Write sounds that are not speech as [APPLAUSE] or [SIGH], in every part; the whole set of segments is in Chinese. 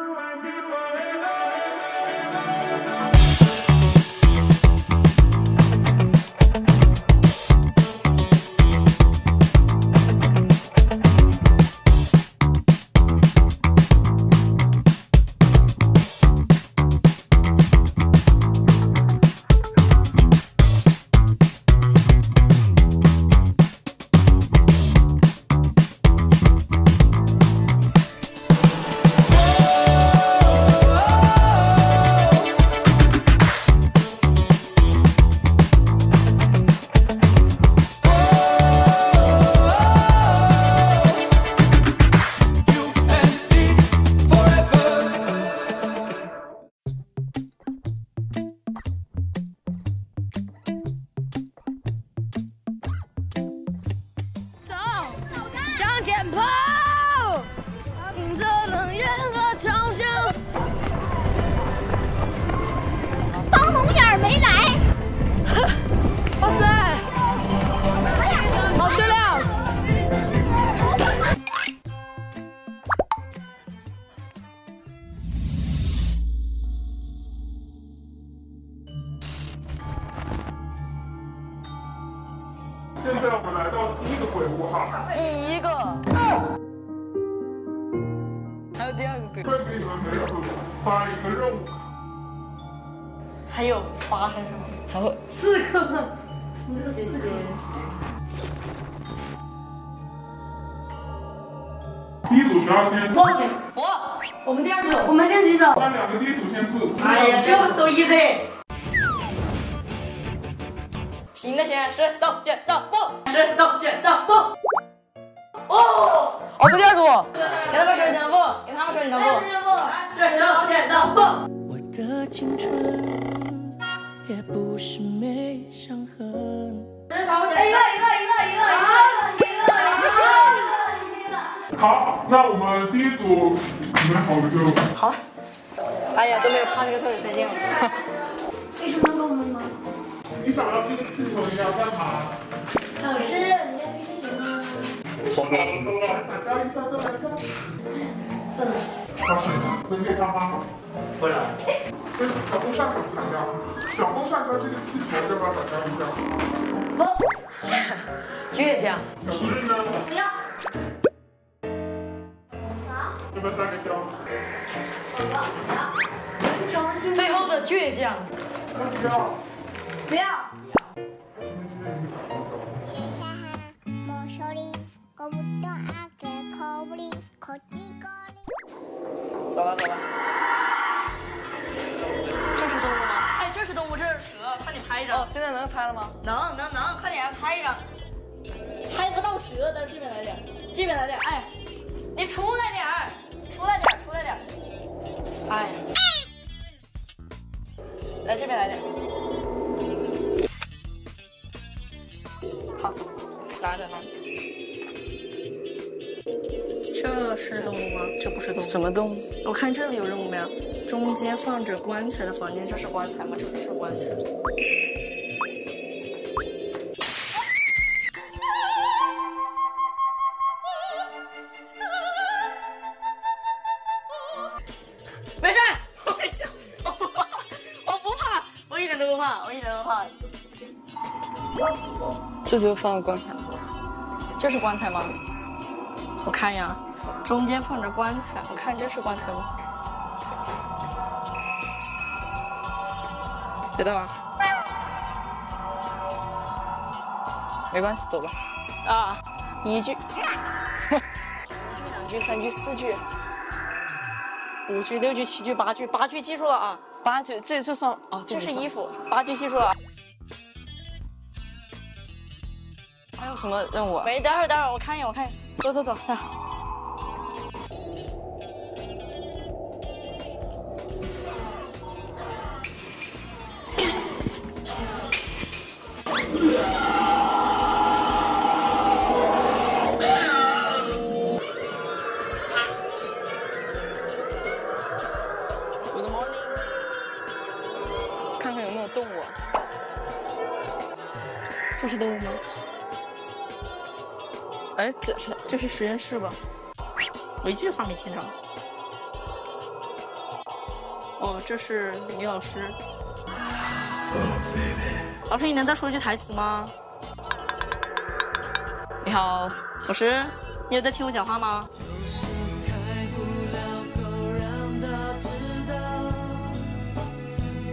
you and be forever, ever, ever. 呀，都没有怕这个词，再见了。为什么？跟我们吗？你想要这个气球你要。干嘛？老师，你在这个事情吗？来撒娇一下，再来一下，算了，他是能给他吗？不能。那小风扇想不想要？小风扇加这个气球，要。不要。撒娇一下？不倔强，小日呢？不要。最后的倔强。不要。走吧走吧。这是动物吗？哎，这是动物，这是蛇，快点拍着。哦，现在能拍了吗？能能能，快点拍一张。拍不到蛇，但是这边来点，这边来点，哎，你出来点儿。出来点，出来点儿。哎呀，来这边来点。好，走，拿着呢。这是动物吗？这不是动物。什么动物？我看这里有任务没有？中间放着棺材的房间，这是棺材吗？这不是棺材。这就放棺材。这是棺材吗？我看呀，中间放着棺材，我看这是棺材吗？别动啊！没关系，走吧。啊，一句，[LAUGHS] 一句、两句、三句、四句、五句、六句、七句、八句，八句记住了啊！八句，这就算哦，这是衣服，八句记住了。有什么任务啊？没，等会儿等会儿我看一眼，我看一眼，走走走，待会儿。Good morning，看看有没有动物啊？这是动物吗？哎，这还这是实验室吧？我一句话没听着。哦，这是李老师。老师，你能再说一句台词吗？你好，老师，你有在听我讲话吗？开不了口，让他知道，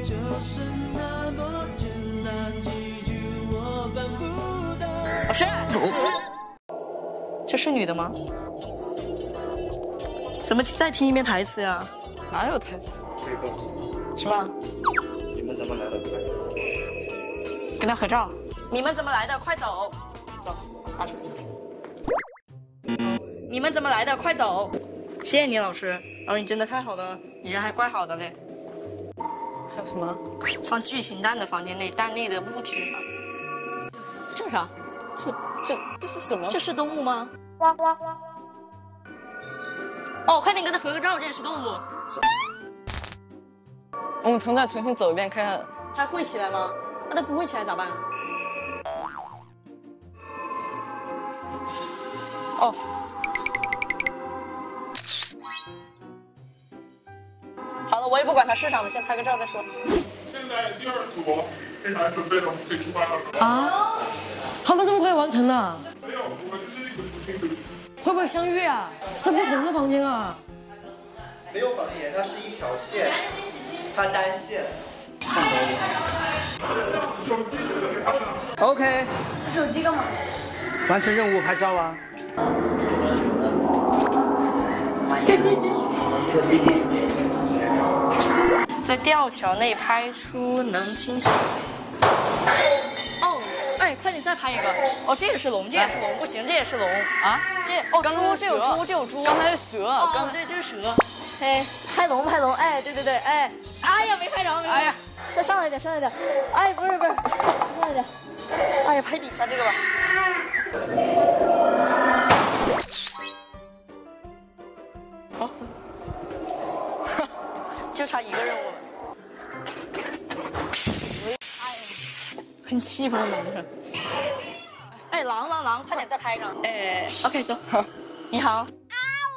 就是那么简单几句我办不到。老师，这是女的吗？怎么再听一遍台词呀？哪有台词？是吧？你们怎么来的？快走！跟他合照。你们怎么来的？快走！走，拿出你们怎么来的？快走！谢谢你，老师。老师，你真的太好了，你人还怪好的嘞。还有什么？放巨型蛋的房间内，蛋内的物体是啥？这是啥？这这这是什么？这是动物吗？哦，快点跟他合个照，这也是动物。我们从这儿重新走一遍，看看。他会起来吗？那他不会起来咋办？哦，好了，我也不管他是啥了，先拍个照再说。现在第二组这台准备了，我们可以出发了。啊？他们这么快完成了？没有。会不会相遇啊？是不同的房间啊？没有房间，它是一条线，它单线。OK，手机干嘛？完成任务拍照啊！在吊桥内拍出能清晰。再拍一个！哦，这也是龙，这也是龙，不行，这也是龙啊！这哦，猪，这有猪，这有猪。刚才是蛇，哦，刚才对，这是蛇。哎，拍龙，拍龙，哎，对对对，哎，哎呀，没拍着，没拍着。哎呀，再上来一点，上来一点。哎，不是不是，上来一点。哎呀，拍底下这个吧。好，走。[LAUGHS] 就差一个任务了。很气风能是？哎，狼狼狼，快点再拍一张。哎，OK，走。[LAUGHS] 你好。啊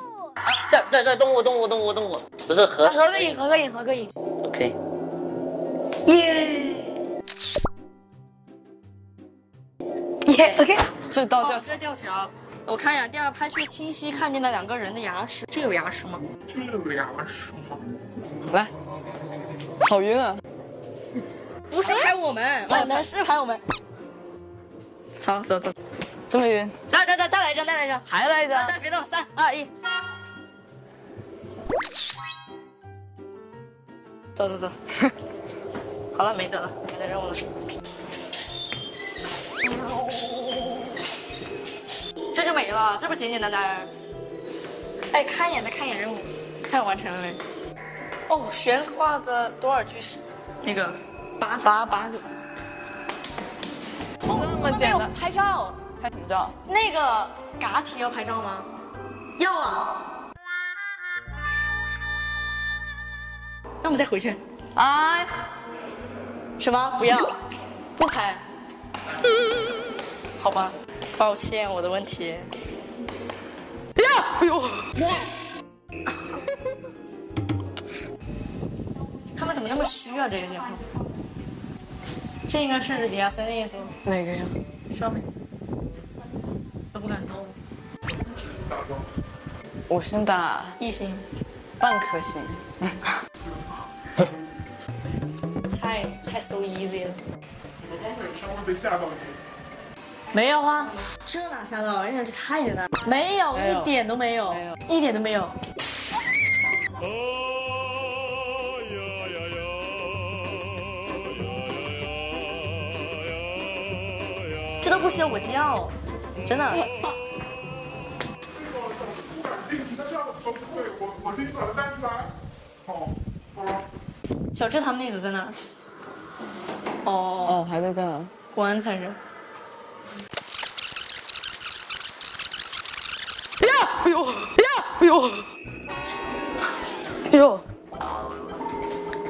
呜这这这动物动物动物动物，不是合合个影，合个影，合个影。OK，耶耶，OK。这到哦，这是吊桥。我看一下，第二拍出清晰看见了两个人的牙齿，这有牙齿吗？这有牙齿吗？来，好晕啊！不是拍我们，我们是拍我们。好，走走。这么晕？再再再，再来一张，再来一张，还来一张？再别动，三二一。走走走。[LAUGHS] 好了，没得了，没得任务了。这就没了，这不简简单单。哎，看一眼再看一眼任务，看完成了没？哦，悬挂的多少句是那个八八八个，这么简单？拍照，照？那个嘎体要拍照吗？要啊。那我们再回去。哎，什么？不要，不拍。好吧，抱歉，我的问题。呀，哎呦！[LAUGHS] 他们怎么那么虚啊？这个家伙。这应该是底下三的意思。哪个呀？上面。都不敢动。我先打一星，半颗星。[LAUGHS] 太太 so easy 了。我刚才有稍微被吓到。没有啊，这哪吓到？人家这太简单，没有没有一点都没有，没有一点都没有。这都不需要我叫，真的。这个小不感兴趣，但是要哦，对我我进去把它带出来。好，好。小智他们那组在哪儿？哦，哦，还在这儿。果然才是。呀！哎呦！呀！哎呦！哎呦！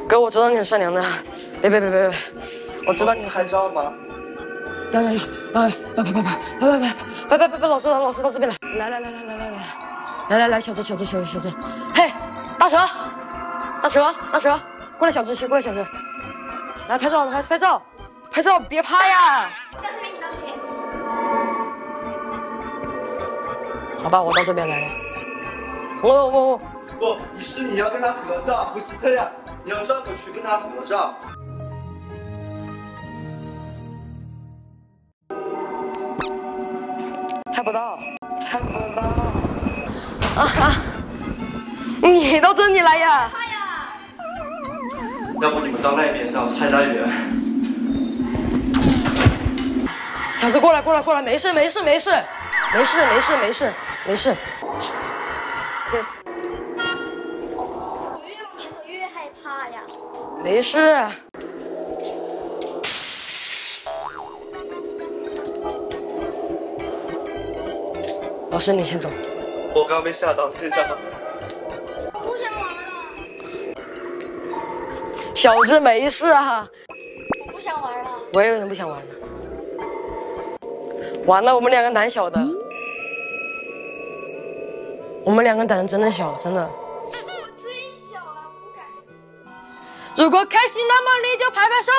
哥，我知道你很善良的，别别别别别，我知道你拍照吗？要要要！哎，别别别别别别别别别别别！老师老师到这边来，来来来来来来来，来来来，小哲小哲小哲小哲，嘿，大蛇，大蛇大蛇，过来小哲先，过来小哲，来拍照，来拍照，拍照，别拍呀！到这边，你到这边。好吧，我到这边来了。我我我，不，你是你要跟他合照，不是这样，你要转过去跟他合照。啊哈！你到这里来呀！要不你们到那边，让我拍那边。小子过来过来过来，没事没事没事，没事没事没事没事。对，我越往前走越害怕呀。没事。老师，你先走。我刚被吓到，等一下。不想玩了。小子没事啊。我不想玩了。我也有点不想玩了。完了，我们两个胆小的。我们两个胆子真的小，真的。我最小了，不敢。如果开心，那么你就拍拍手。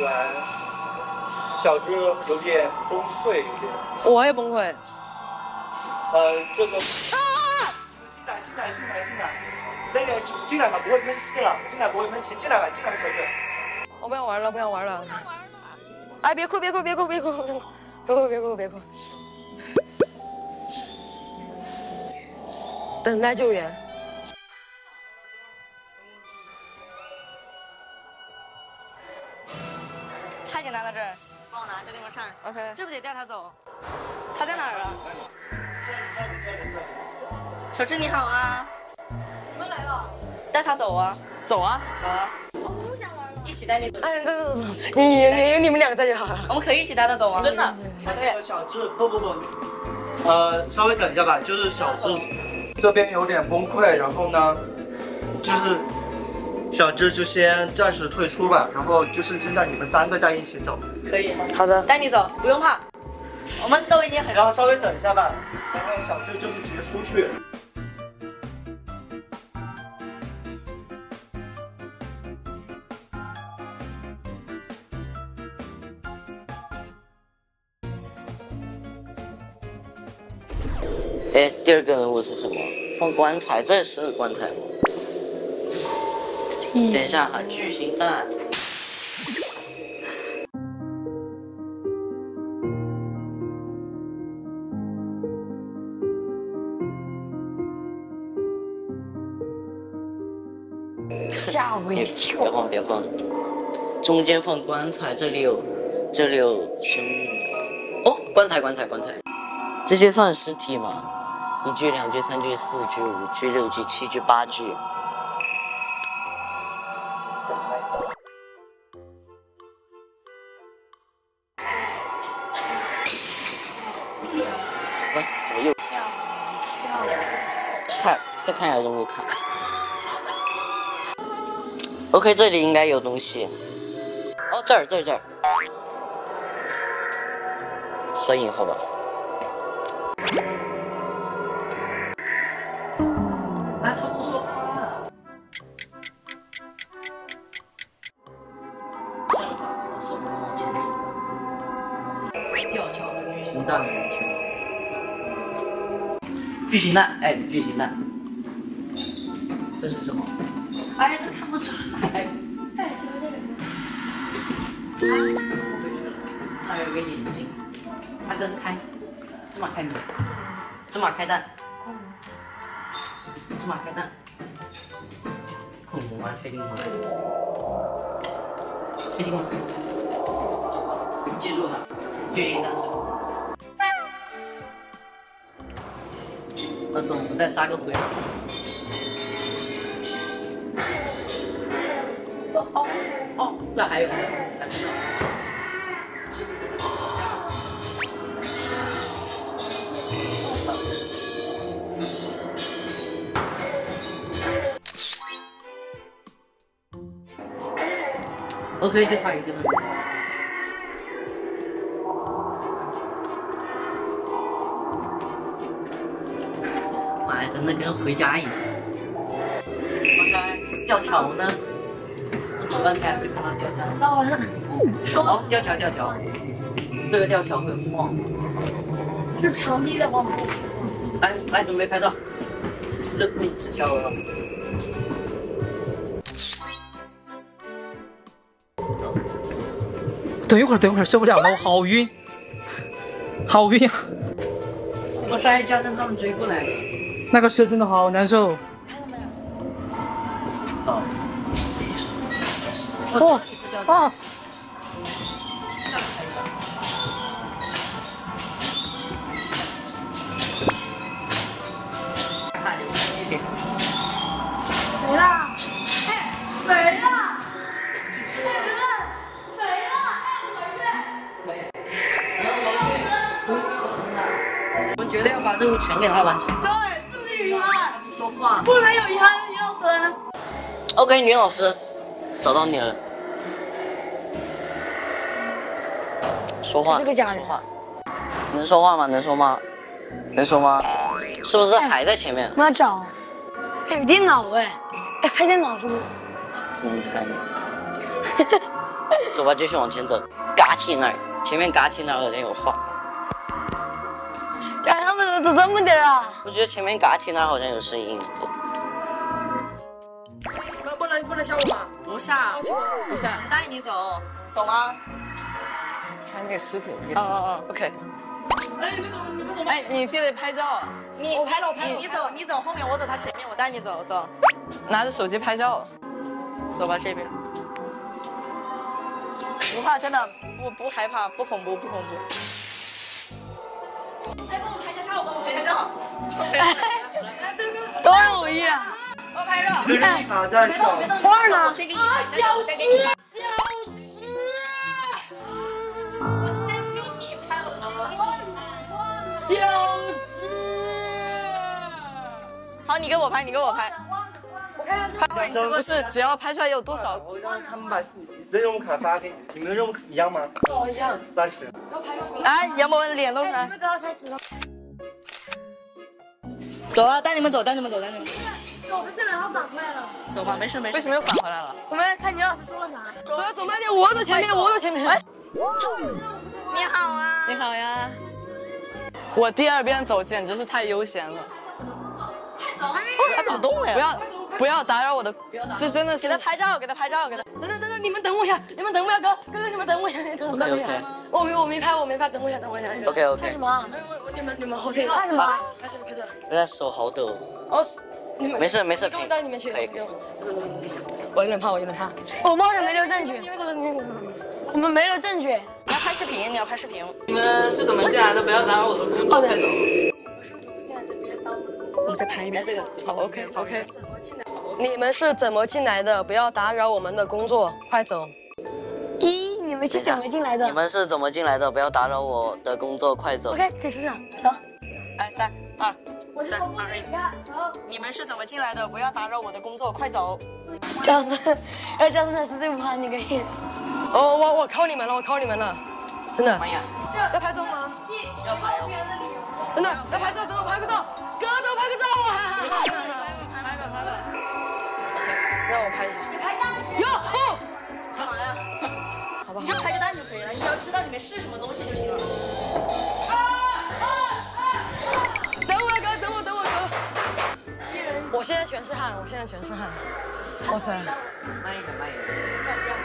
喂，小智有点崩溃，有点。我也崩溃。呃，这个。啊！进来，进来，进来，进来。那个进来吧，不会喷气了。进来不会喷气，进来吧，进来吧，小智。我不想玩了，不想玩了。哎，别哭，别哭，别哭，别哭，别哭，别哭，别哭，别哭。等待救援。太简单了，这儿。帮我拿，这地方上。OK。这不得带他走？他在哪儿啊？这里，这里，这里，这里。小智你好啊。你们来了。带他走啊。走啊，走啊。我不想玩了。一起带你走。哎，走走走，你你你们两个在就好了。我们可以一起带他走吗？真的。那个小智，不不不，呃，稍微等一下吧，就是小智这边有点崩溃，然后呢，就是小智就先暂时退出吧，然后就是就让你们三个在一起走。可以。好的。带你走，不用怕。我们都已经很。然后稍微等一下吧，然后小智就是直接出去。哎，第二个人物是什么？放棺材，这是棺材吗？等一下哈，巨型蛋。吓我一跳！别放，别放。中间放棺材，这里有，这里有生命。哦，棺材，棺材，棺材。这些算尸体吗？一具、两具、三具、四具、五具、六具、七具、八具。再看一下任务卡。OK，这里应该有东西。哦，这儿，这儿，这儿。摄影好吧。啊，他不说。算了吧，老师，我们往前走。吊桥和巨型蛋往前。巨型蛋，哎，巨型蛋。这是什么？哎，这看不出来。哎，这个这个。它有个眼睛，它跟开，芝麻开门，芝麻开蛋，芝麻开蛋，恐龙吗？确定吗？确定吗？记住了，巨型蛋是。到时候我们再杀个回。哦这还有，来吃。OK，就差一个了。妈呀，真的跟回家一样。吊桥呢？我走半天没看到吊桥。到了，哦，吊桥吊桥，这个吊桥会晃。是墙壁在晃。来来，准备拍照。热力吃小鹅。等一会儿，等一会儿，受不了了，我好晕，好晕啊！我上一家让他们追过来了。那个车真的好难受。哦哦。没了，哎，没了，哎，没了，没了，哎，我去。我们绝对要把任务全给他完成。对，不能有遗憾，不说话。不能有遗憾，女老师。OK，女老师，找到你了。说话。是个假人。能说话吗？能说吗？能说吗？是不是还在前面？我要找。还，有电脑哎，哎，开电脑是不是？真开。走吧，继续往前走。嘎梯那儿，前面嘎梯那儿好像有话。哎，他们怎么走这么点啊？我觉得前面嘎梯那儿好像有声音。走。不能不能下我吧？不下，不下。我带你走，走吗？还那个尸体。嗯嗯嗯，OK。哎，你们走，你们走。哎，你记得拍照啊。你我拍了，我拍了。你走，你走后面，我走他前面，我带你走，走。拿着手机拍照。走吧，这边。不怕，真的不不害怕，不恐怖，不恐怖。哎，帮我拍下照，帮我拍下照。多有意啊！帮我拍照。哎，卡在手。花呢？啊，小智，好，你给我拍，你给我拍。我看拍不是，只要拍出来有多少？我让他们把任务卡发给你，你们任务一样吗？一样。八十。来，杨博文的脸露出来。走了，带你们走，带你们走，带你们走。我们这然后返回来了。走吧，没事没事。为什么又返回来了？我们看牛老师说了啥。走走慢点，我走前面，我走前面。哎，你好啊。你好呀。我第二遍走简直是太悠闲了。哦，他怎么动了呀？不要不要打扰我的，这真的是给他拍照，给他拍照，给他。等等等等，你们等我一下，你们等我一下，哥哥哥，你们等我一下，哥哥等我一下。我没我没拍，我没拍，等我一下，等我一下。OK OK。拍什么？你们你们后退。拍什么？拍这拍这。我的手好抖。哦，你们没事没事，跟我到里面去。可以可以。我有点怕，我有点怕。我冒着没留证据。我们没了证据。你要拍视频，你要拍视频。你们是怎么进来的？不要打扰我的工作，快走。我们再拍一遍这个。好，OK OK。你们是怎么进来的？不要打扰我们的工作，快走。一，你们是怎么进来的？你们是怎么进来的？不要打扰我的工作，快走。OK，可以出场，走。来，三二三二一，你们是怎么进来的？不要打扰我的工作，快走。赵四，哎，赵四才是最不怕你可以。哦，我我靠你们了，我靠你们了，真的。要拍照吗？要拍要真的要拍照，等我拍个照，哥等我拍个照啊！拍吧拍吧。让我拍一下。你拍蛋。哟哦。干嘛呀？好吧。你就拍个蛋就可以了，你只要知道里面是什么东西就行了。等我哥，等我等我哥。我现在全是汗，我现在全是汗。哇塞。慢一点慢一点。算这样。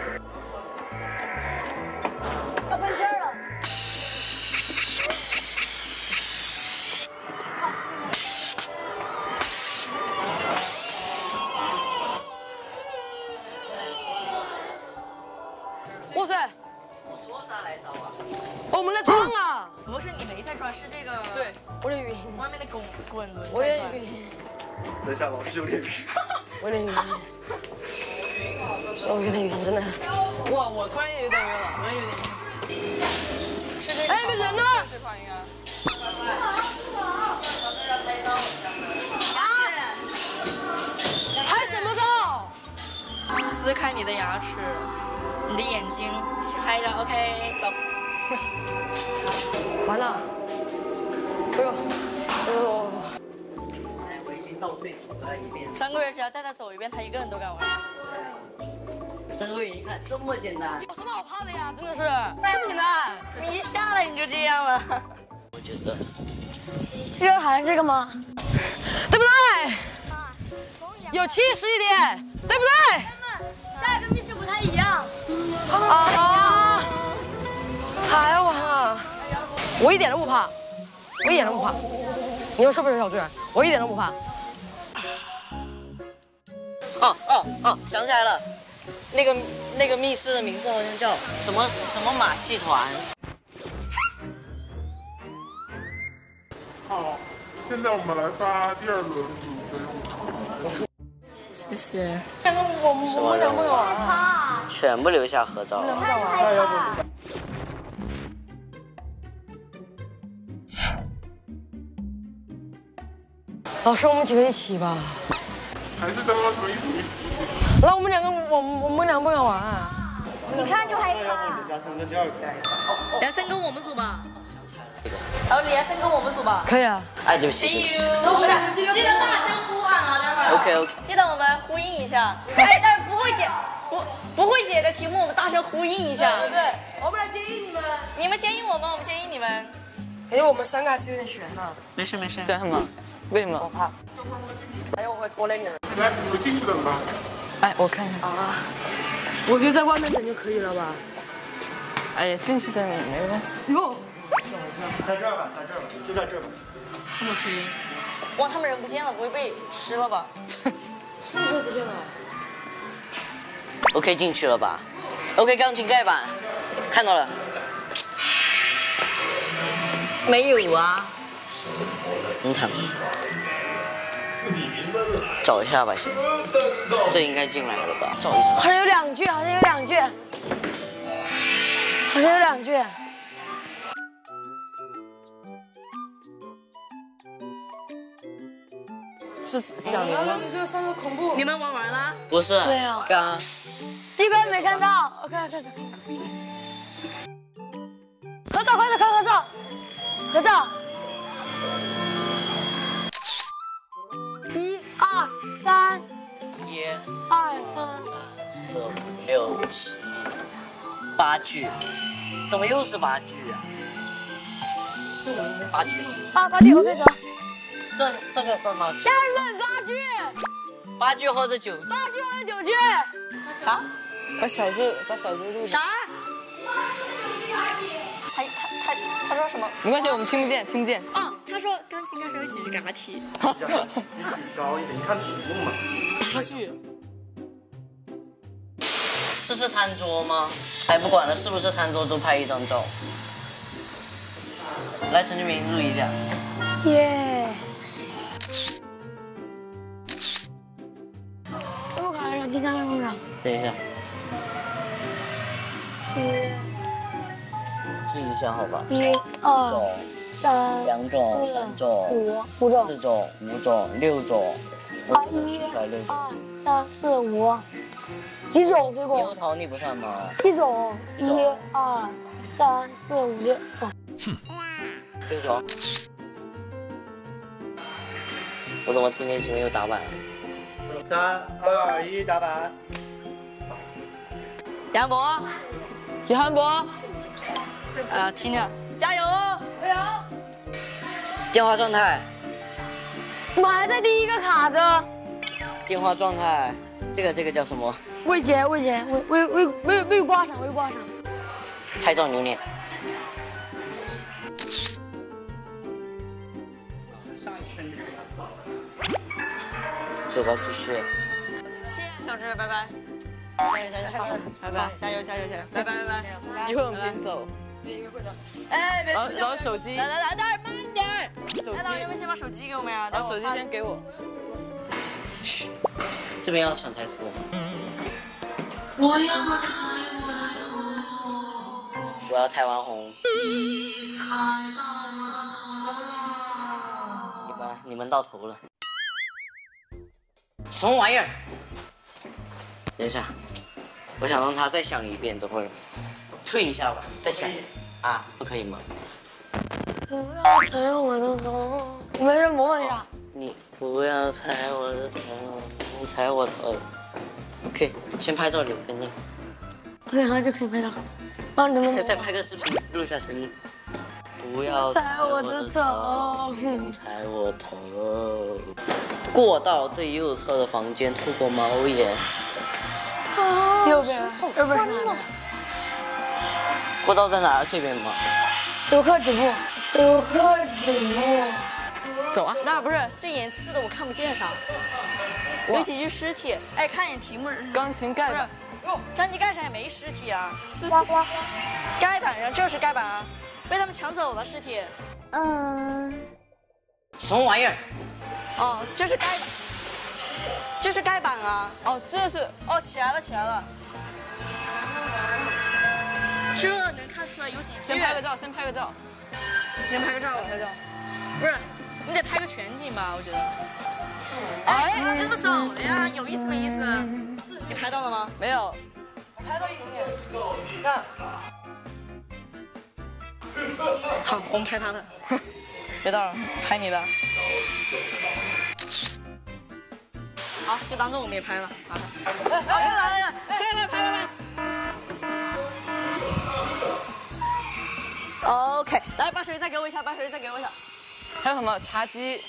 有点晕。我有点晕。我有点晕，真的。哇，我突然也有点晕了，我有点晕。哎，你们人呢？拍什么照？撕开你的牙齿，你的眼睛，先拍一张 OK，走。完了。三个月只要带他走一遍，他一个人都敢玩。三个月一看这么简单，有什么好怕的呀？真的是这么简单。你一下来你就这样了。我觉得这个还是这个吗？对不对？有气势一点，对不对？下一个密室不太一样。啊！还要玩啊！我一点都不怕，我一点都不怕。你说是不是小志？我一点都不怕。哦哦哦，想起来了，那个那个密室的名字好像叫什么什么马戏团。好，现在我们来发第二轮五个任务。谢谢。我我们两个有玩啊。全部留下合照。老师，我们几个一起吧。那我们两个，我我们两个不敢玩啊。你看就害怕。加三个第二个。李亚森跟我们组吧。然后李亚森跟我们组吧。可以啊。哎，对不起，对不起。都是记得大声呼喊啊，待会儿。OK OK。记得我们呼应一下。[LAUGHS] 哎，但是不会解不不会解的题目，我们大声呼应一下。对对，我们来接应你们。你们接应我们，我们接应你们。感觉我们三个还是有点悬呢。没事没事。这样吗？为什么？我怕。哎呀，我会拖累你们。来，有进去的了吗？哎，我看一下。啊。我觉得在外面等就可以了吧。哎呀，进去等也没关系。哟。在这儿吧，在这儿吧，就在这儿吧。这么黑。哇，他们人不见了，不会被吃了吧？是不是不见了？OK 进去了吧？OK 钢琴盖板，看到了。没有啊。你看。找一下吧，先。这应该进来了吧？找一下。好像有两句，好像有两句，好像有两句。是响铃吗？你这上次恐怖。你们玩完了？不是。没有刚。这边没看到，我看看看。合照，快点，快合照，合照。二三，三、四、五、六、七、八句，怎么又是八句啊？八句。八八句 OK 得。这这个算吗？家人们八句，八句或者九句。八句或者九句。啥？把小字把小字录啥下。？他他说什么？没关系，我们听不见，听不见。啊，他说钢琴盖上有几个答题。你举高一点，你看题目嘛。八句。这是餐桌吗？哎，不管了，是不是餐桌都拍一张照。来，陈俊明录一下。耶。入考上第三个入场。等一下，一记一下好吧。一二种、三两种、四三种、五五种四种、五种、六种。啊一。二三四五，几种水果猕猴？桃你不算吗？一种，一二三四五六哼。六种。我怎么听见前面有打板？三二一，打板。杨博，许汉博，呃，Tina，加油！电话状态，我还在第一个卡着。电话状态，这个这个叫什么？未接，未接，未未未未未挂上，未挂上。拍照留念。走吧，继续。谢谢小志，拜拜。加油加油加油，拜拜，加油加油加油，拜拜拜拜。一会儿我们先走。哎，然后然后手机，来来来，等会儿慢点儿。手来，等会儿要不机，先把手机给我们呀？把手机先给我。嘘，这边要上台词。我要台湾红。你们你们到头了。什么玩意儿？等一下，我想让他再想一遍，等会儿退一下吧，再想啊，不可以吗？不要踩我的头。没事，模仿一下。你不要踩我的头，你踩我头。OK，先拍照留给你，对，然后就可以拍照。帮你们 [LAUGHS] 再拍个视频，录一下声音。不要踩我的头，踩我头。过道最右侧的房间，透过猫眼。[LAUGHS] 右边，右边过道在哪儿？这边吗？游客止步，游客止步。走啊！那不是这眼刺的我看不见啥，有几具尸体。哎，看一眼题目钢琴盖板。哟，钢琴盖上也没尸体啊。盖板上这是盖板啊，被他们抢走了尸体。嗯，什么玩意儿？哦，这是盖板，这是盖板啊。哦，这是哦，起来了，起来了。这能看出来有几具？先拍个照，先拍个照，先拍个照，拍照。不是，你得拍个全景吧？我觉得。哎，你怎么走了呀？有意思没意思？是你拍到了吗？没有，我拍到一点点。那。[LAUGHS] 好，我们拍他的。别动，拍你的。好，就当做我们也拍了。好，又来了，拍拍拍拍拍。来把手机再给我一下，把手机再给我一下。还有什么茶几？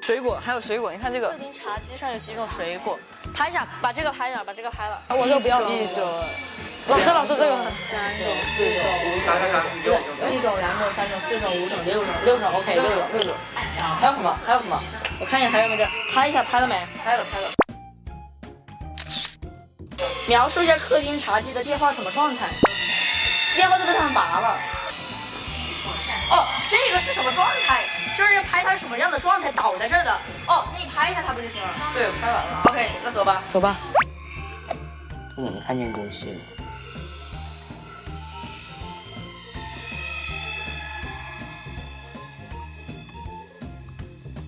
水果还有水果，你看这个客厅茶几上有几种水果，拍一下，把这个拍了，把这个拍了。我就不要了。一种，老师老师这个三种、四种、五种，不对，一种、两种、三种、四种、五种、六种，六种 OK，六种六种。还有什么？还有什么？我看一下还有没有，拍一下，拍了没？拍了拍了。描述一下客厅茶几的电话什么状态？电话都被他们拔了。哦，这个是什么状态？就是要拍他什么样的状态倒在这儿的。哦，那你拍一下他不就行了？对，拍完了。OK，那走吧。走吧。不能看见东西了。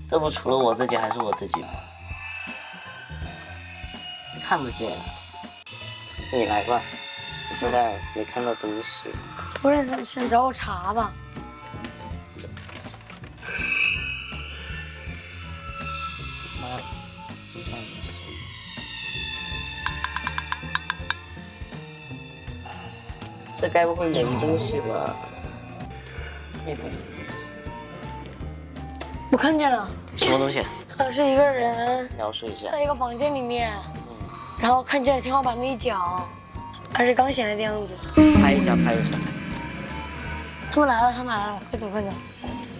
这不除了我自己还是我自己吗？看不见。你来吧，我现在没看到东西。不是想想找我查吧？妈，这该不会没东西吧？那边我看见了，什么东西？是一个人描述一下。在一个房间里面，然后看见了天花板的一角，还是刚醒来的样子。拍一下，拍一下。他们来了，他们来了，快走快走！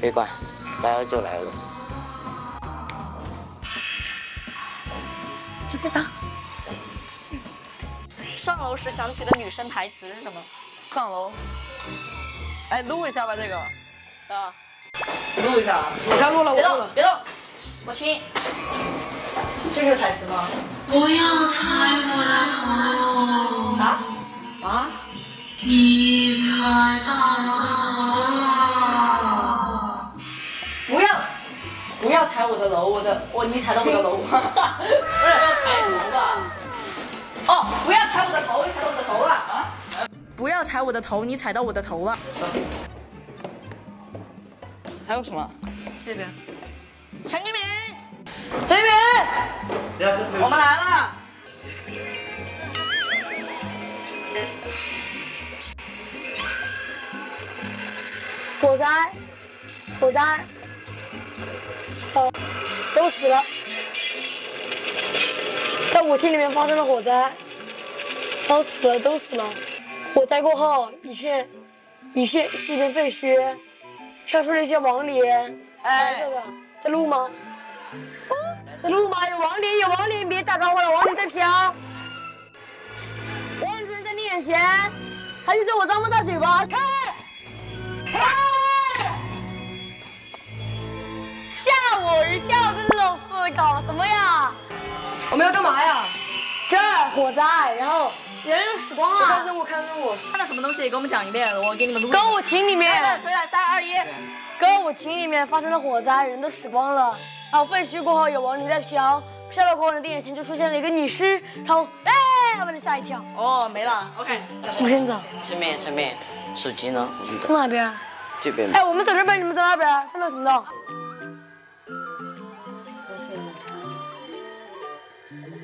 别管，来了就来了。快快走？上楼时响起的女生台词是什么？上楼。哎，录一下吧，这个。啊，录一下。我该录了，我别录了。动，别动，我亲。这是台词吗？不要猜我的头，啥？啊？你猜到了。不要，不要踩我的楼，我的我你踩到我的楼，[LAUGHS] 不是要踩头吧？哦，不要踩我的头，你踩到我的头了啊！不要踩我的头，你踩到我的头了。还有什么？这边，陈俊明，陈一鸣，我们来了。火灾，火灾，呃，都死了，在舞厅里面发生了火灾，然后死了，都死了。火灾过后，一片一片是一片废墟，飘出了一些亡灵，白色的，在录吗？在录吗？有亡灵，有亡灵，别打招呼了，亡灵在飘。亡灵出现在你眼前，他就在我张不大嘴巴，看，看。吓我一跳！这种事搞什么呀？我们要干嘛呀？这儿火灾，然后人都死光了。看任务，看任务。看到什么东西给我们讲一遍，我给你们录。歌舞厅里面，谁来？三二一。歌舞厅里面发生了火灾，人都死光了。然后废墟过后有亡灵在飘，飘到过后，人的眼前就出现了一个女尸，然后哎，把你吓一跳。哦，没了。OK。什么先走？前面，前面，手机呢？从哪边？这边哎，我们走这边，你们走那边，分道行动。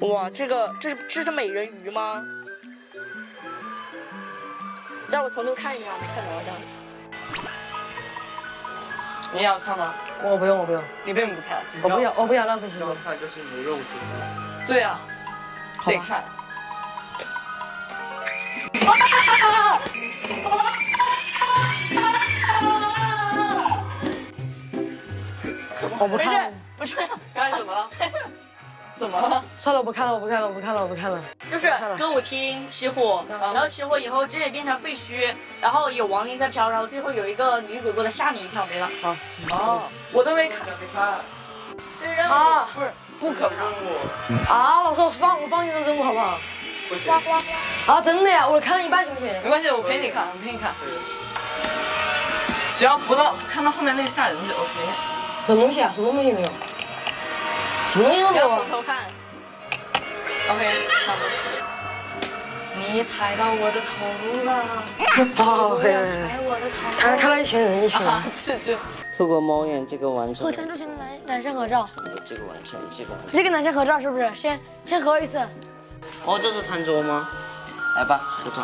哇，这个这是这是美人鱼吗？让我从头看一下，没看着的。你要看吗？我不用，我不用，你为什么不看？我不要，我不要浪费时间。要看就是你的肉质。对啊，得看。我不看了，不是，刚才怎么了？[LAUGHS] 怎么了？算了，我不看了，我不看了，我不看了，我不看了。就是歌舞厅起火，然后起火以后这里变成废墟，然后有亡灵在飘，然后最后有一个女鬼过来吓你一跳，没了。好，哦，我都没看。没看。这任务。啊，不是，不可怕。啊，老师，我放我放你的任务好不好？不行。啊，真的呀，我看一半行不行？没关系，我陪你看，我陪你看。只要不到看到后面那个吓人就 OK。什么东西啊？什么东西没有？什么东西都没有啊不要从？头看。OK，看吧。你踩到我的头了，好，[LAUGHS] 可以，可以，踩我的头。看看到一群人，一群人。[LAUGHS] 这就透过猫眼这个完成和，三周前的男男生合照，这个完成，这个完成。这个男生合照是不是？先先合一次。哦，这是餐桌吗？来吧，合照。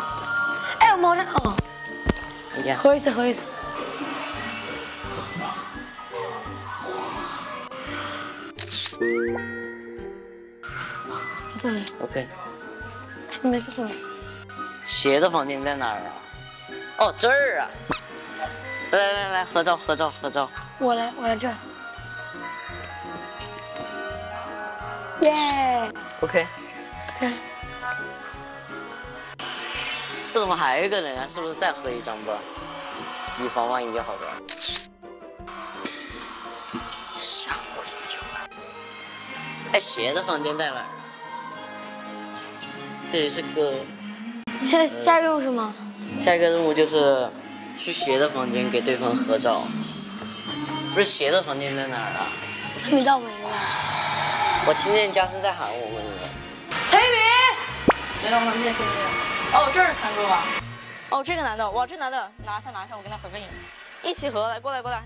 哎，我们好像哦，合一次，合一次。这里 OK。看里面是什么？鞋的房间在哪儿啊？哦，这儿啊。来来来，合照合照合照。我来，我来这儿。耶 OK。！OK，这怎么还有一个人啊？是不是再合一张吧？以防万一，好的。吓我一跳！哎，鞋的房间在哪儿啊？这里是个下下一个是什么？下一个任务就是去鞋的房间给对方合照。不是鞋的房间在哪儿啊？还没到没呢。我听见嘉森在喊我们了。陈一鸣，别让他们见，听不见。哦，这是餐桌吧？哦，这个男的，哇，这男的拿下拿下，我跟他合个影，一起合，来过来过来。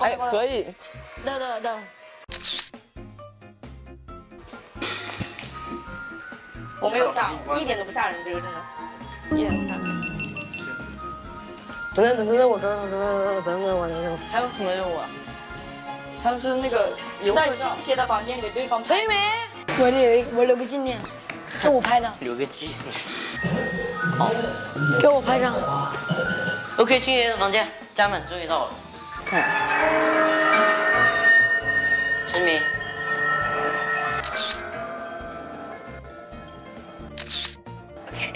哎，可以。等等等。我没有吓，一点都不吓人，这个真的，一点都不吓人。等等等等，我刚刚刚刚等等我等等。还有什么任务啊？他们是那个在客照倾。斜的房间给对方陈一鸣，我留我留个纪念，这我拍的，留个纪念。好给我拍张。OK，青爷的房间，家人们终于到了。看，陈明，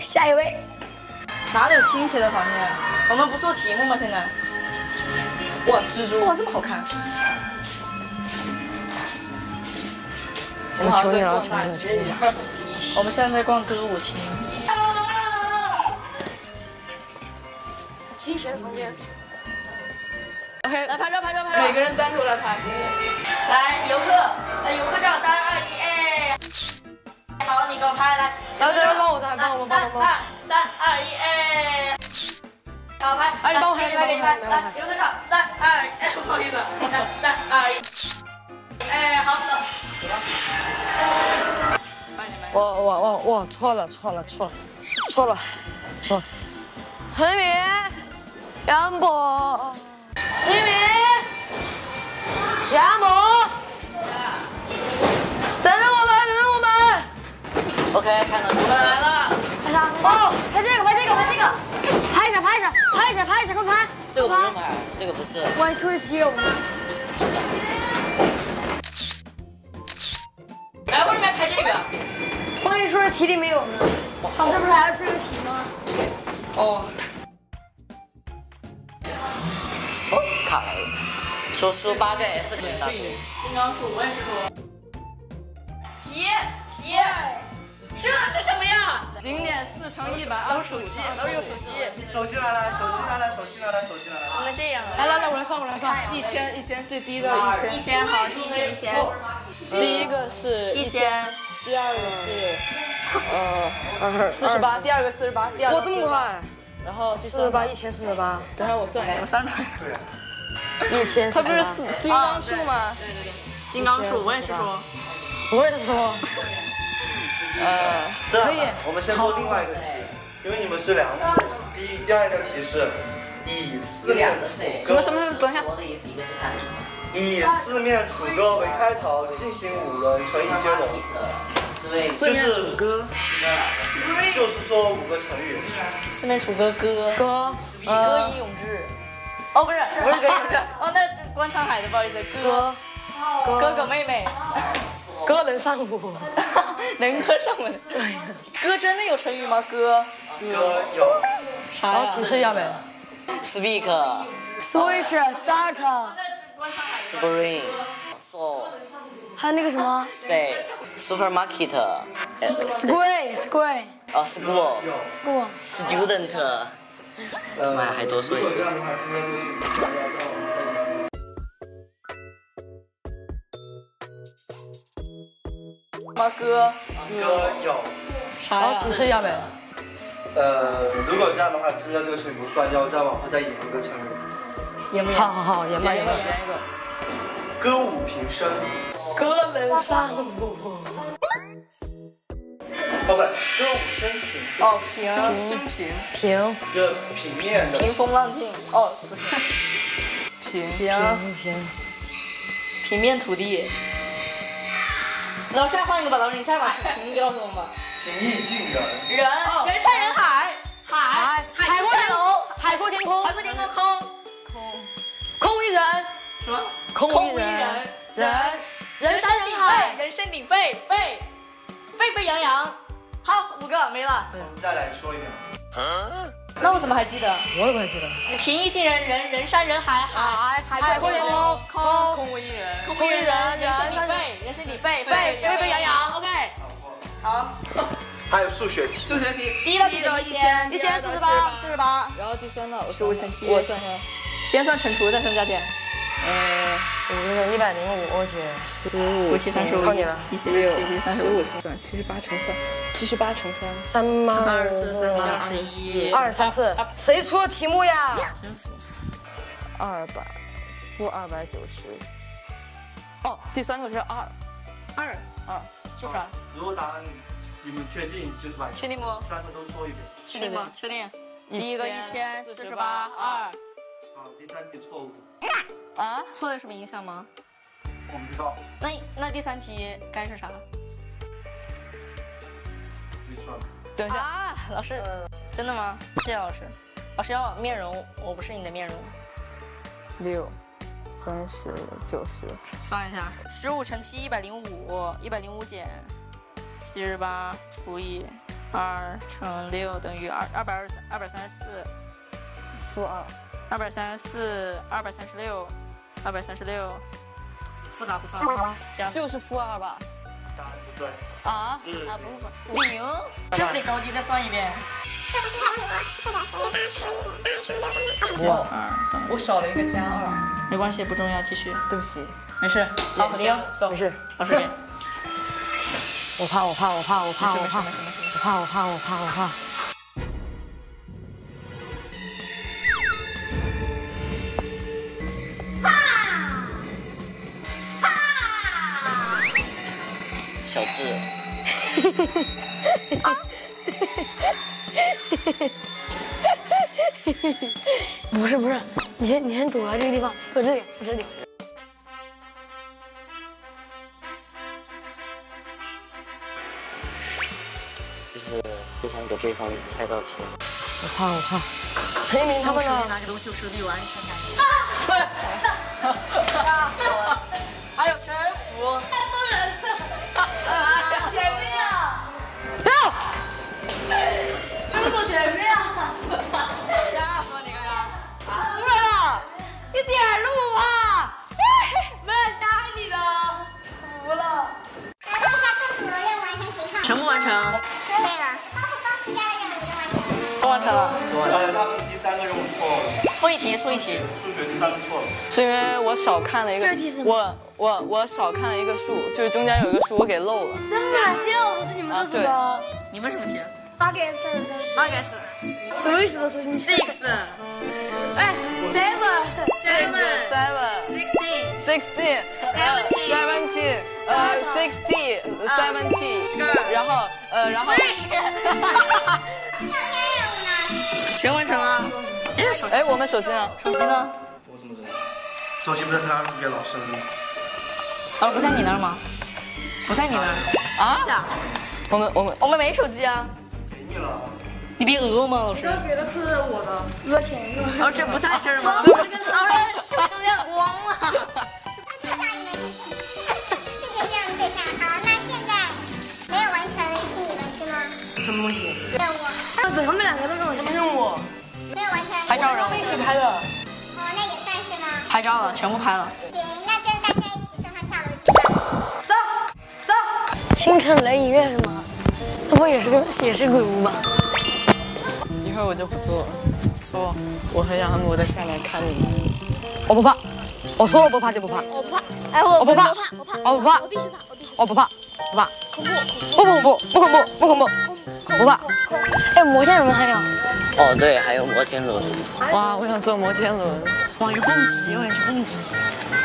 下一位，哪里有倾斜的房间？我们不做题目吗？现在？哇，蜘蛛。哇，这么好看！我求你了求你了。我们现在在逛歌舞厅。倾斜的房间。OK，来拍照，拍照，拍照。每个人单独来拍。来游客，来游客照，三二一，哎！好，你给我拍来。然后再让我再帮我帮我帮我。三二三二一，哎！好拍。哎你帮我拍给你拍，给你拍。你帮我拍来，游客照，三二一，哎，不好意思，三二一，哎，好，走。走我我我我错了错了错了错了错了。陈一鸣，杨博，陈一鸣，杨博，OK，看到你我们来了。拍他。哦，拍这个，拍这个，拍这个，拍一下，拍一下，拍一下，拍一下，快拍！这个不用拍，这个不是。万一出个题，我们来，我这边拍这个。万一出个题里没有呢？老师不是还要出一个题吗？哦。哦，卡了。说输八个 S 可以打。金刚术，我也是说。题题，这是什么呀？零点四乘一百二十五计，都是用手机，手机来来，手机来来，手机来来，手机来来。怎么能这样啊？来来来，我来算，我来算。一千一千最低的一一千，好，第一个一千，第一个是一千，第二个是呃四十八，第二个四十八，第二个我这么快？然后四十八，一千四十八，等会儿我算一下，我算出来一千它不是。四金刚树吗？对对对，金刚树，我也是说，我也是说，呃，这样吧可以我们先做另外一个题，因为你们是两组。第一第二个题是以四面楚歌。什么什么等一下我的意思一个是看以四面楚歌为开头进行五轮成语接龙，四面楚歌，就是说五个成语。四面楚歌歌哥，歌呃以咏志。哦，不是不是歌以咏志，哦，那关沧海的，不好意思，歌。哥，哥哥妹妹，哥能上舞，能歌善舞。歌真的有成语吗？歌歌有啥呀然后提？示一下呗。speak Switch Start，spring so 还有那个什么 say supermarket Square Square 哦 school School，student 呃妈呀还多说一个吗？歌歌有。啥呀然后提？示一下呗。呃，如果这样的话，知道这个成语不算，要再往后再演一个成语。演不演？好好好，演吧演吧。演一个，歌舞平生，歌能上舞，哦不，歌舞升平，哦，平生平平就平面的。平风浪静。哦，不是平平平平，平面土地。老师再换一个吧，老师你再把平告诉我们吧。平易近人，人人山人海，海海阔天空，海阔天空海，阔天空空空无一人，什么？空无一人，人人山人海，人声鼎沸，沸沸沸扬扬。好，五个没了。我们再来说一遍。[LAUGHS] 那我怎么还记得？我怎么还记得？你平易近人，人人山人海，海海海阔天空，空空无一人，空无一人，人声鼎沸，人声鼎沸，沸沸沸扬扬。OK，好，还有数学题，数学题，第一道题得一千，一千四十八，四十八，然后第三道是五千七我算算，先算乘除，再算加减。呃，五个一百零五，我姐十五，五七三十五，靠你了，一七六七五三十五，乘三，七十八乘三，七十八乘三，三八二十四三八二十一，二三四，谁出的题目呀？二百负二百九十。哦，第三个是二，二。二，就是二，如果答案你们确定，就是百确定不？三个都说一遍。确定不？确定。第一个一千四十八二，好，第三题错误，啊，错有什么影响吗？我不知道，那那第三题该是啥？自己算。等一下，啊，老师，真的吗？谢谢老师。老师要面容，我不是你的面容。六，三十，九十，算一下，十五乘七一百零五，一百零五减七十八除以二乘六等于二二百二十二百三十四，负二，二百三十四，二百三十六，二百三十六，复杂不算，这样。就是负二吧？答案不对，啊？是。啊不是。零，这不得高低再算一遍？我二等于我少了一个加二，没关系，不重要，继续，对不起。没事。好，零走，没事，老师给。我怕，我怕，我怕，我怕，我怕，我怕，我怕，我怕，我怕。[LAUGHS] 不是不是，你先你先躲在这个地方，躲这里，躲这里。就是互相给对方拍照片。我怕，我怕。陈一鸣他们呢？拿个东西，我手里有安全感。吓死我了！还有征服，全部完成，对了，高不高不加的任务就完成了。都完成了。呃，他们第三个任务错了，错一题，错一题。数学第三个错了。是因为我少看了？一个这题是，我我我少看了一个数，就是中间有一个数我给漏了。真的，幸好不是你们啊，对，你们什么题？八个 S 的八个 S，Switch 的手机 six，哎，seven。Seven seven sixteen seventeen 呃 sixty seventy，然后呃然后全完 [LAUGHS] 成了。哎，手机哎，我们手机呢？手机呢？手机不在他给老师了。哦，不在你那儿吗？不在你那儿啊？我们我们我们没手机啊。给你了。你别讹我吗，老师？给的是我的，讹钱。老师不在这儿吗？[LAUGHS] 老师手都亮光了。什么东西？任务啊，对，他们两个都是我什么任务？没有完成。拍照他们一起拍的。哦，那也算是吗？拍照了，全部拍了。行，那就大家一起上上跳楼机吧。走，走。星辰雷影院是吗？它不也是个也是鬼屋吧？一会儿我就不做了，做，我很想我在下面看你。们。我不怕，我说我不怕就不怕。我不怕，哎，我我不怕我怕，我怕，我不怕。我必须怕，我必须我不怕，不怕，恐怖，不恐怖，不恐怖，不恐怖，不怕。哎，摩天轮还有。哦，对，还有摩天轮。哇，我想坐摩天轮。哇，有蹦极，我想去蹦极。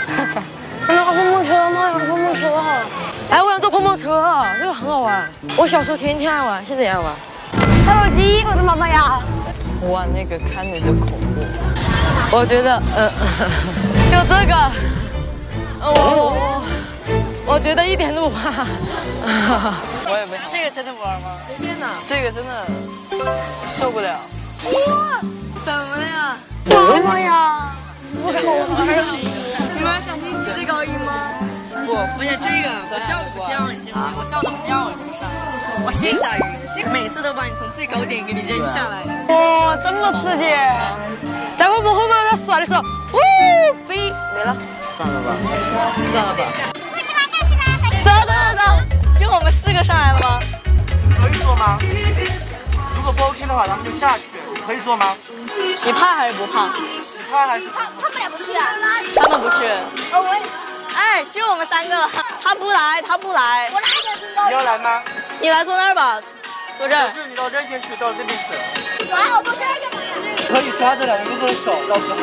[LAUGHS] 那碰碰车吗？有碰碰车。哎，我想坐碰碰车，这个很好玩。我小时候天天爱玩，现在也爱玩。还有鸡，我的妈妈呀！哇，那个看着就恐怖。我觉得，呃，[LAUGHS] 就这个，呃我我我觉得一点都不怕。[LAUGHS] 我也不想。这个真的不玩吗？天哪，这个真的受不了。哇，怎么了呀？什么呀？我靠！你们想听极致高音吗？不，而且这个我叫都不叫你，信不信？我叫都不叫你，是不是？我先下雨，每次都把你从最高点给你扔下来。哇，这么刺激！待会我们会不会在耍的时候，呜，飞没了？算了吧，算了吧。走走走走，就我们四个上来了吗？可以坐吗？如果不 OK 的话，咱们就下去。可以坐吗？你怕还是不怕？你怕还是不怕？他们俩不去啊？他们不去。哦，我也。哎，就我们三个，他不来，他不来。我来点你要来吗？你来坐那儿吧，坐这儿。是你到这边去，到这边去。啊，我坐这儿干嘛呀？可以抓着两个哥哥的手，到时候。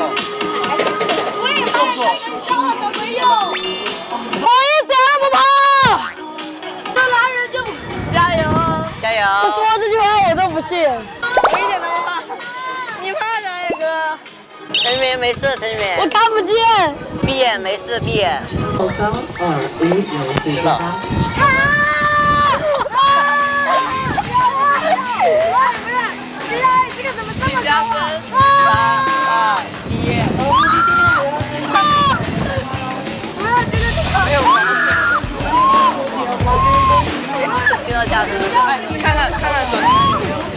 我也怕人家跟我小朋友。这男人就加油，加油！我说这句话我都不信。我一点都不怕。你怕啥呀，哥？陈明没事，陈明。我看不见。闭眼没事，闭眼。三二一，游戏开始。加分，三二一。没看看看看左前有没有叫？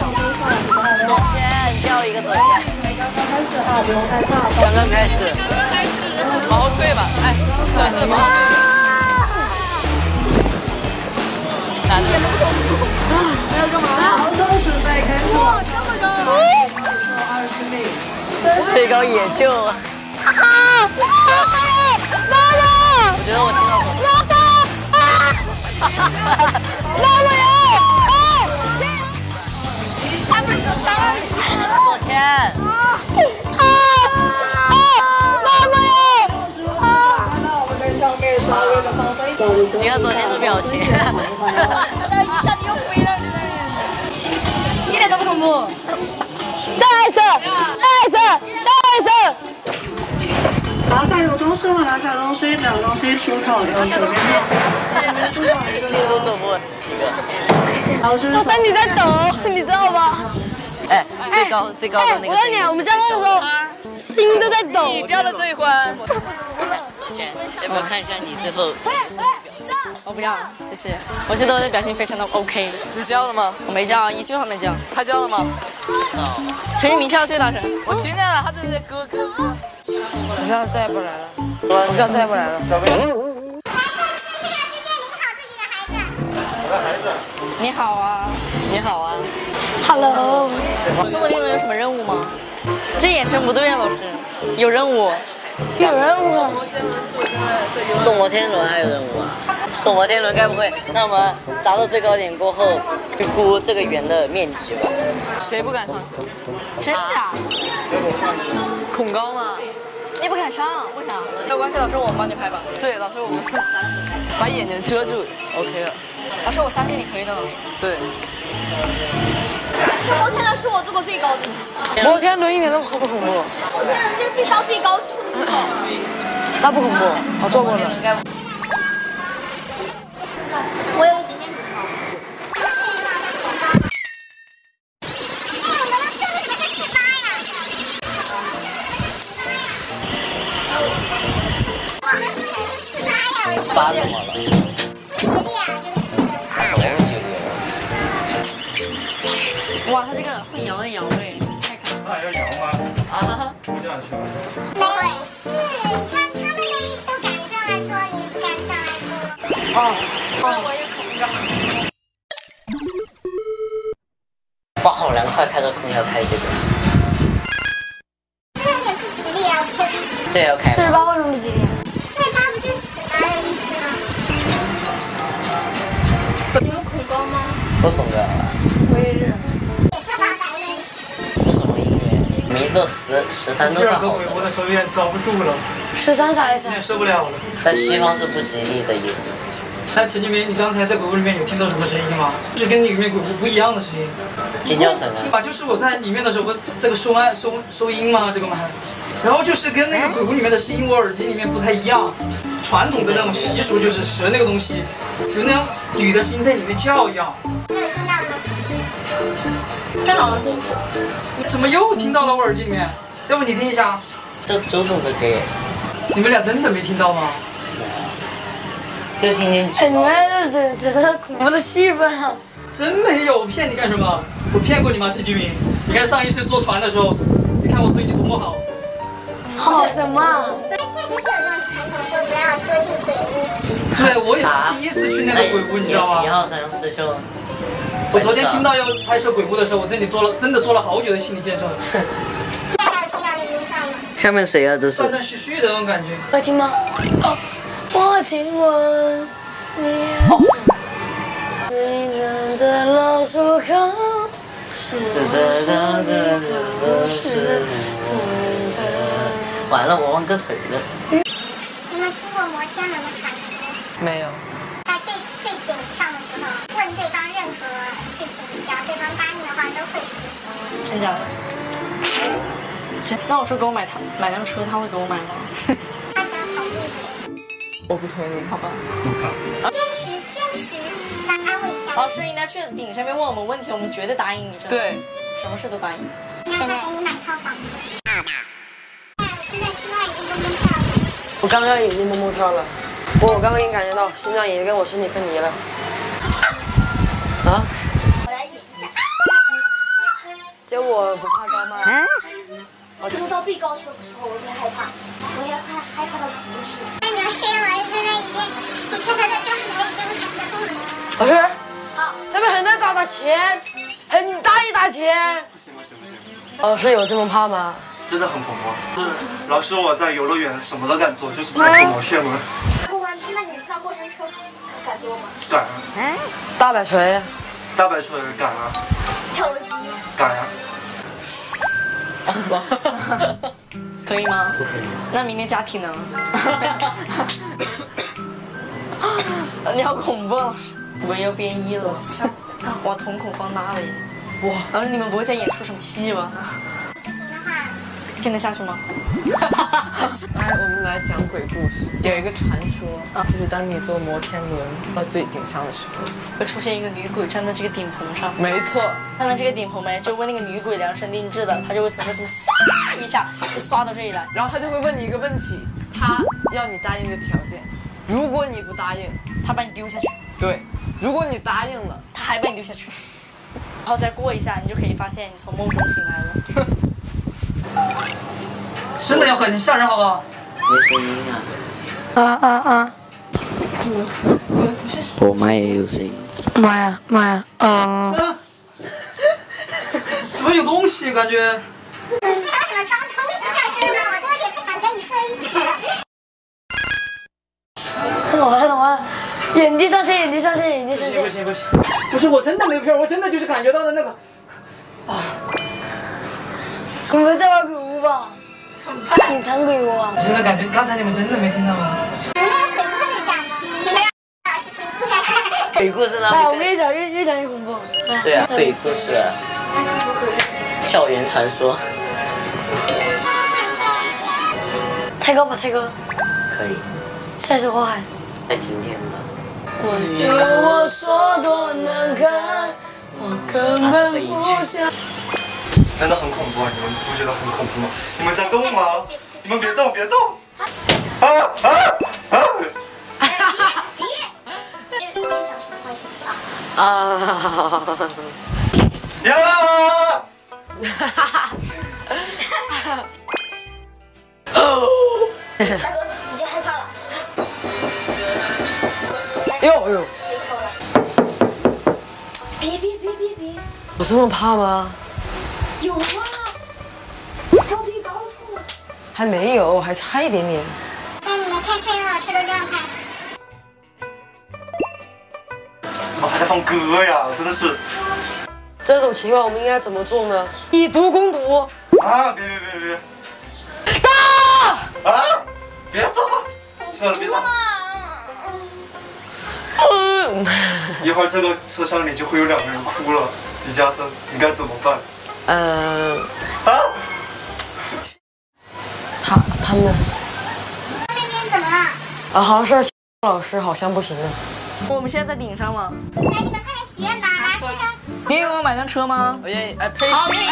左前叫一个左前。开始啊，不用害怕。刚刚开始。往后退吧，哎，小事往后退。拿着。还要干嘛？好，都准备开始。哇，这么高！二十米。最高也就。啊！妈妈！我觉得我听到过。妈妈！啊！妈妈呀！啊！啊！妈妈呀！啊！那我们在上面稍微的放飞。你看昨天的表情。一点都不恐怖。再一次，再一次，再一次。拿下有东西吗拿下东西，没有东西出口，留左边这都走不稳。我身体在抖，你知道吗？哎，最高最高的那个。我告诉你，我们教课的时候，心都在抖。你教的最欢。左前，要不要看一下你最后？我不要，谢谢。我觉得我的表情非常的 OK。你叫了吗？我没叫，一句话没叫。他叫了吗？陈玉明叫的最大声。我听见了，他在那咯咯咯。我下次再也不来了，我下次再也不来了。你好啊，你好啊。Hello。送摩天轮有什么任务吗？这眼神不对啊，老师。有任务。有任务啊。送摩天轮还有任务啊？坐摩天轮该不会？那我们达到最高点过后，去估这个圆的面积吧。谁不敢上去？真假？恐高吗？你不敢上，为啥？没有关系，老师，我们帮你拍吧。对，老师，我们把眼睛遮住，OK 了。老师，我相信你可以的，老师。对。摩天轮是我坐过最高的一次。摩天轮一点都不恐怖，摩天轮在最高最高处的时候。那不恐怖，我坐过的。我有发什么了？哇，它这个会摇的摇哎，太可那要摇吗？啊哈哈！这样去。没事，他他们都敢上来坐，你不敢上来做。啊！我也恐高。哇，好凉快，开着空调开这个，这有点不吉利啊，我天！这也要开吗？四十八为什么不吉利？这十十三都这个算好的，鬼我的时候有点遭不住了，十三啥意思有？点受不了了。在西方是不吉利的意思。那陈俊明，你刚才在鬼屋里面有听到什么声音吗？就是跟里面鬼屋不一样的声音。尖叫声啊！啊，就是我在里面的时候，不是这个收麦收收音吗？这个麦，然后就是跟那个鬼屋里面的声音，我耳机里面不太一样。传统的那种习俗就是蛇那个东西，有那种女的声音在里面叫一样。太好了，你怎么又听到了我耳机里面？要不你听一下？这周总都可以。你们俩真的没听到吗？就听见。哎，你们这整整个恐怖的气氛啊！真没有，骗你干什么？我骗过你吗，谢俊明？你看上一次坐船的时候，你看我对你多么好。好什么？确实是有这种传统，说不要说进鬼屋。对，我也是第一次去那个鬼屋，你知道吗？你好，山师兄。我昨天听到要拍摄鬼屋的时候，我这里做了，真的做了好久的心理建设。[LAUGHS] 下面谁啊？这是。断。断续续的那种感觉。会听吗？哦，我听闻你你站在老树口。完了，我忘歌词了。你们听过摩天轮的传说？没有。真假的？真？那我说给我买台买辆车，他会给我买吗？[LAUGHS] 我不推你，好吧。坚持坚持，再安慰一下。老师应该去顶上面问我们问题，我们绝对答应你，真的。对，什么事都答应。现在给你买套房子。现在心脏已经蹦蹦跳了。我刚刚已经蹦蹦跳了，不过我刚刚已经感觉到心脏已经跟我身体分离了。啊？结果不怕高吗？就是到最高处的时候，我会害怕，我也害害怕到极致。那，你要是我现在已经，你看他在这很已经很痛了。老师，好，下面很大的钱，很大一沓钱。不行不行不行，老师有这么怕吗？真的很恐怖。是老师，我在游乐园什么都敢做，就是不敢做摩天轮。过完，那你那过山车敢坐吗？敢嗯！大摆锤，大摆锤敢啊！跳楼机敢啊！[LAUGHS] 可以吗？不可以。那明天加体能。[LAUGHS] 你好恐怖，老师。我要变异了，哇，瞳孔放大了耶！哇，老师你们不会在演出什么戏吧？听得下去吗？来，[LAUGHS] 我们来讲鬼故事。有一个传说，就是当你坐摩天轮到最顶上的时候，会出现一个女鬼站在这个顶棚上。没错，看到这个顶棚没？就为那个女鬼量身定制的，她就会从那这么唰一下就刷到这里来，然后她就会问你一个问题，她要你答应一个条件，如果你不答应，她把你丢下去。对，如果你答应了，她还把你丢下去，然后再过一下，你就可以发现你从梦中醒来了。[LAUGHS] 真的要很吓人，好不好？没声音啊。啊啊啊！我妈也有声音。妈呀妈呀啊！[LAUGHS] 怎么有东西？感觉。你是有什么装通知下去吗？我都有点不想跟你说一句了。怎么了怎么了？眼睛上线，眼睛上线，眼睛上线。不行不行，不是我真的没有骗，我真的就是感觉到了那个。你们在玩鬼屋吧？隐藏鬼屋啊！我真的感觉刚才你们真的没听到吗？鬼故事呢？哎，我跟你讲，越越讲越恐怖。对啊，鬼故事啊，校园传说猜歌吧，猜歌。可以，下一首花海。在今天吧。我有我说多难看，我根本不想。真的很恐怖啊！你们不觉得很恐怖吗？你们在动吗？你们别动，别动！啊啊啊！别别想什么坏心思啊！啊！呀！大哥已经害怕了。哎呦哎呦！别别别别别！我这么怕吗？有啊，到最高处了。还没有，还差一点点。带你们看摄影老师的状态。怎么还在放歌呀？真的是这种情况我们应该怎么做呢？以毒攻毒。啊！别别别别！打！啊！别走！算了，别走。嗯。一会儿这个车厢里就会有两个人哭了。李嘉森，你该怎么办？呃，啊！他他们那边怎么了？啊，好像是老师，好像不行了。我们现在在顶上了。来，你们快来许愿吧！马上。你愿意给我买辆车吗？我愿意。哎呸！好，愿意。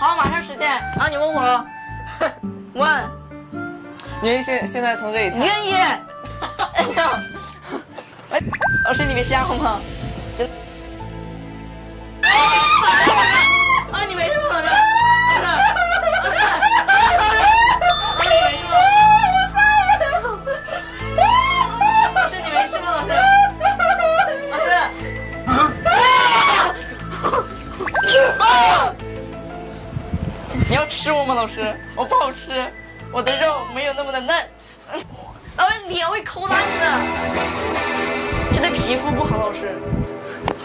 好，马上实现。然后你问我，[LAUGHS] 问，你愿意现现在从这里跳？愿意。[LAUGHS] 哎，老师你别吓我嘛，真。老师你没事吧？老师，老师，老师，老师你没事吧？老师你没事吧？老师，老师。你要吃我吗，老师？我不好吃，我的肉没有那么的嫩。老师脸会抠烂的，这对皮肤不好。老师，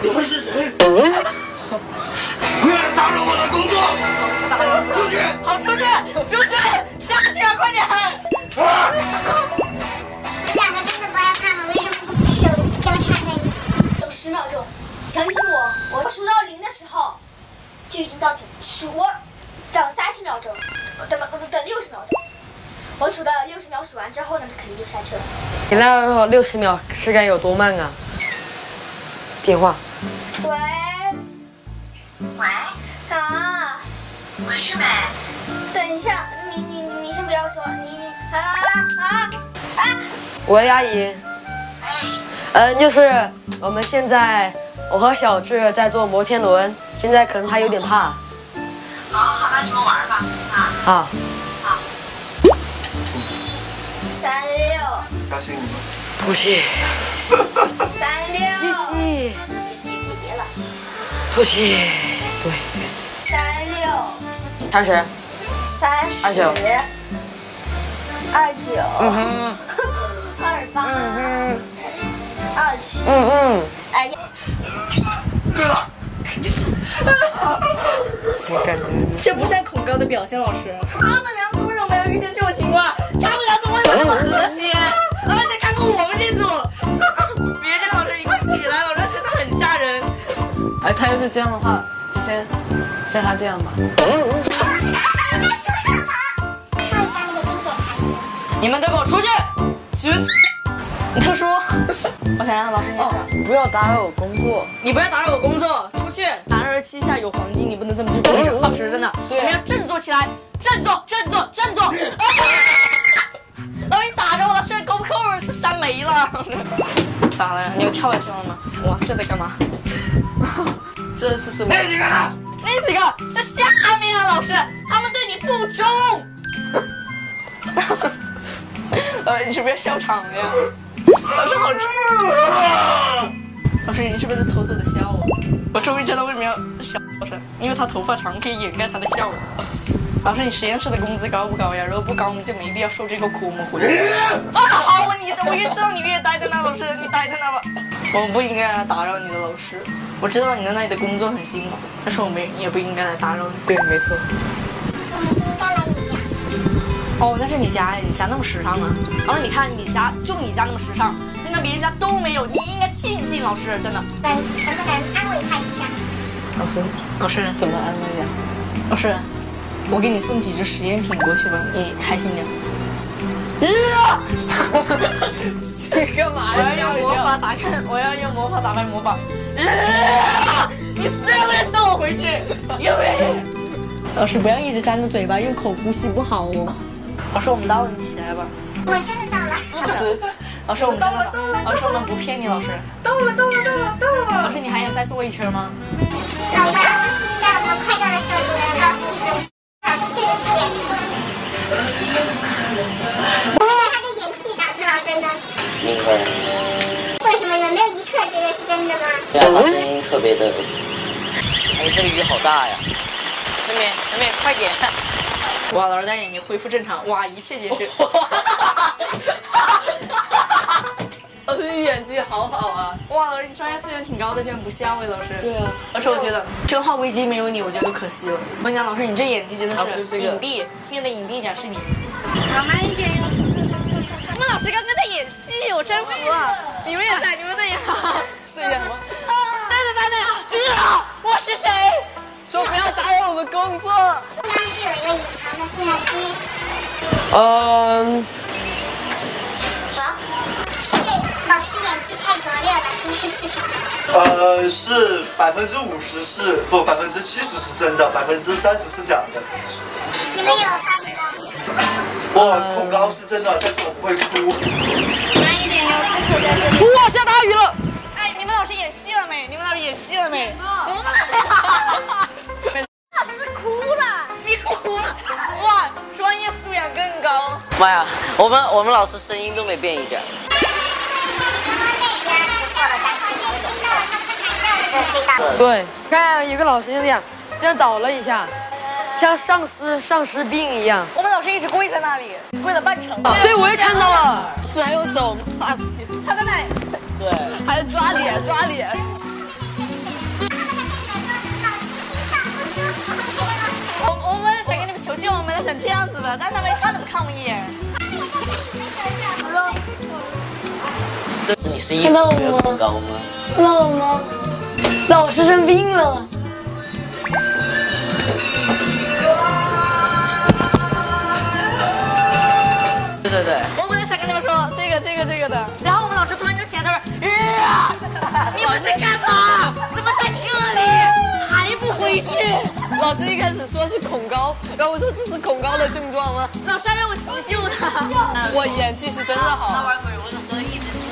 你们是谁？不要打扰我的工作！不打扰。出去！好，出去，出去，下去啊，快点！你两个真的不害怕吗？为什么不手交叉在一起？有十秒钟，相信我，我数到零的时候就已经到顶。数我等三十秒钟，等等等六十秒钟。我数到六十秒，数完之后呢，肯定就下去了。你那六十秒是该有多慢啊？电话。喂。喂。啊。回去没？等一下，你你你先不要说，你你啊啊啊！喂，阿姨。嗯，就是我们现在，我和小智在坐摩天轮，现在可能他有点怕。好好，那你们玩吧。啊。好。三六。相信你们。吐气。三六。嘻嘻。别别别了。吐气。对对。三六。三十。三十。二九。二九。嗯哼。[LAUGHS] 二八。嗯哼。二七。嗯嗯。哎呀。我感觉这不像恐高的表现，老师。他们为什么没有遇见这种情况？他们俩怎么会这么和谐？老 [LAUGHS] 师，再看看我们这组。[LAUGHS] 别这样，老师，你快起来，老师真的很吓人。哎，他要是这样的话，就先先他这样吧。你们都给我出去！去！你特殊。我想让，老师你哦，不要打扰我工作。你不要打扰我工作，出去！男儿膝下有黄金，你不能这么去工整老师，真的。我们要振作起来，振作，振作，振作！[LAUGHS] 老师，你打着我的肾，沟不扣是扇没了。[LAUGHS] 咋了？你又跳下去了吗？哇，这在干嘛？这是什么？那几个呢？那几个在下面啊，老师，他们对你不忠。[LAUGHS] 老师，你是不是要笑场了呀？老师好臭！老师，你是不是在偷偷的笑我？我终于知道为什么要笑老师，因为他头发长可以掩盖他的笑容。老师，你实验室的工资高不高呀？如果不高，我们就没必要受这个苦。我们回去。啊，好，我你我越知道你越待在那，老师，你待在那吧。我们不应该来打扰你的老师。我知道你在那里的工作很辛苦，但是我们也不应该来打扰你。对，没错。哦，那是你家呀，你家那么时尚啊。老师，你看你家就你家那么时尚，你看别人家都没有，你应该庆幸老师，真的。能能不能安慰他一下？老师，老师怎么安慰呀？老师，我给你送几只实验品过去吧，你开心点。[LAUGHS] 啊！你干嘛呀我要用魔法打开，我要用魔法打败魔法。啊！[LAUGHS] 你是不是送我回去？因为 [LAUGHS] 老师不要一直张着嘴巴，用口呼吸不好哦。老师，我们到了，你起来吧。我真的到了。老师，老师，我们到了到了。老师，我们不骗你，老师。到了，到了，到了，到了。老师，你还想再坐一圈吗？好吧，让我们快乐的时候，主任告诉你们，老师确实是演戏。我为了他的演技导致了真的。明白。为什么有没有一刻觉得是真的吗？对啊，他声音特别的。哎，这个雨好大呀！陈敏，陈敏，快点！哇，老师的眼睛恢复正常，哇，一切皆是。[LAUGHS] 老师你演技好好啊！哇，老师你专业素养挺高的，竟然不像魏，老师。对啊。而且，我觉得《生化危机》没有你，我觉得可惜了。我跟你讲，老师，你这演技真的是影帝，今年的影帝奖是你。老慢一点，要从上上。我们老师刚刚在演戏，我真服了。你们也在，你们在演。[LAUGHS] 是演什么？等等等等，啊！我是谁？说不要打扰我们工作。刚刚是有一个隐藏的摄像机。嗯。呃，是百分之五十是不，百分之七十是真的，百分之三十是假的。你们有发恐高？我恐高是真的，但是我不会哭。慢一点，要出口在这里。哇，下大雨了！哎，你们老师演戏了没？你们老师演戏了没？我们老师是哭了，你哭了？哇，专业素养更高。妈呀，我们我们老师声音都没变一点。对，看有个老师就这样，这样倒了一下，像丧尸丧尸病一样。我们老师一直跪在那里，跪了半程。对，我也看到了，是还用手骂。他在那里。对，还抓脸抓脸。我我们想跟你们求救，我们想这样子的，但他们看都不看我一眼。你是一直没有恐高吗？老吗？老师生病了。对对对。我本来想跟你们说这个这个这个的，然后我们老师突然就起来，他说：“啊，你们在干嘛？怎么在这里？还不回去？”老师一开始说是恐高，然后我说这是恐高的症状吗？老师还让我急救他。我演技是真的好。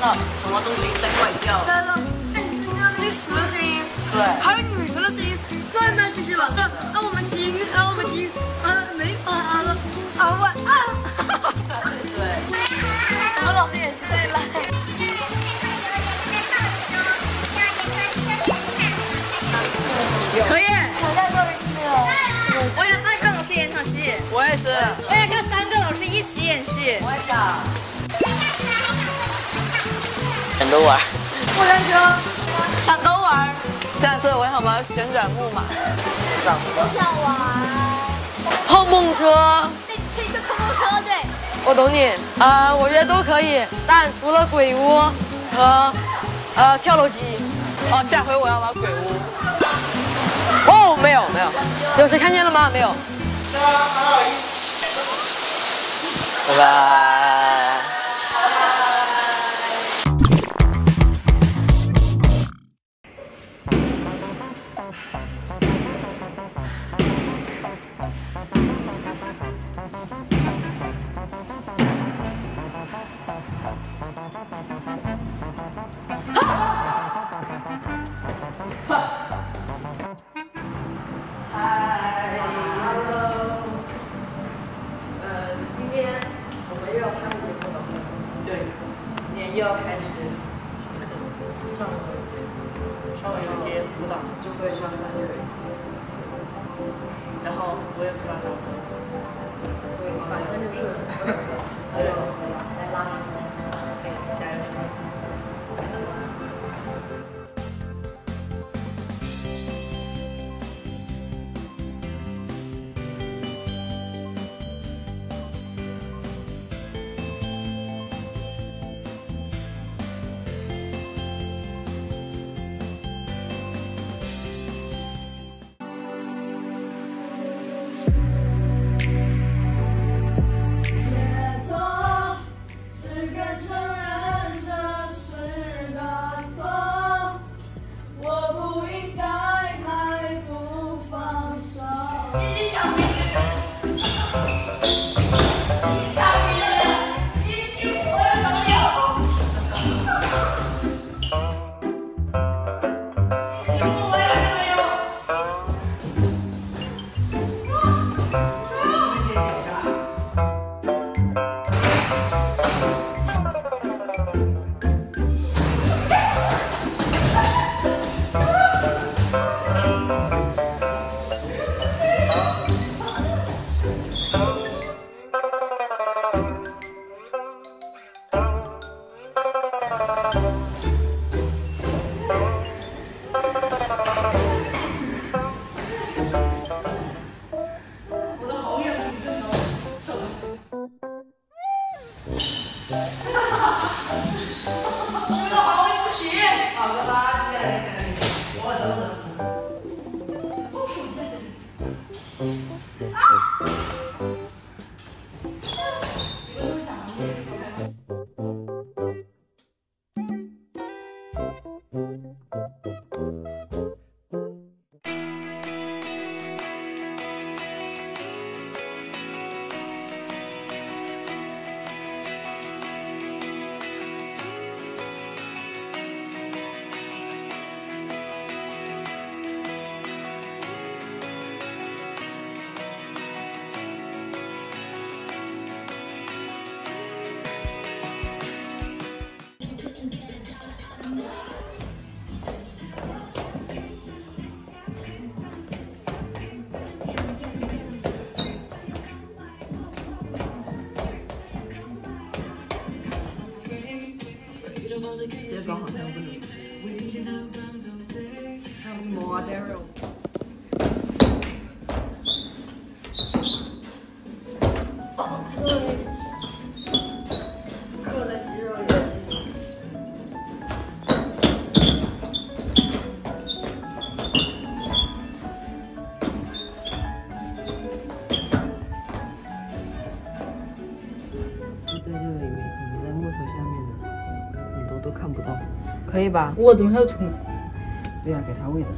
到什么东西在怪叫。来了，哎，你听到那个蛇的声音？对。还有女生的声音，断断续续的。那那我们听，那我们听，啊，没法了，啊我啊。对。我们老师演技最烂。可以。我想再看老师演场戏。我也是。我想看三个老师一起演戏。我也想。全都玩。过山车。想都玩。下次我想玩旋转木马。我想玩。碰碰车。对，可以坐碰碰车，对。我懂你。啊，我觉得都可以，但除了鬼屋和呃跳楼机。哦，下回我要玩鬼屋。哦，没有没有，有谁看见了吗？没有。三二一拜拜。就会上班又有一节。然后我也不知道怎么。对，反正就是。可以吧？我怎么还有虫对呀给它喂的。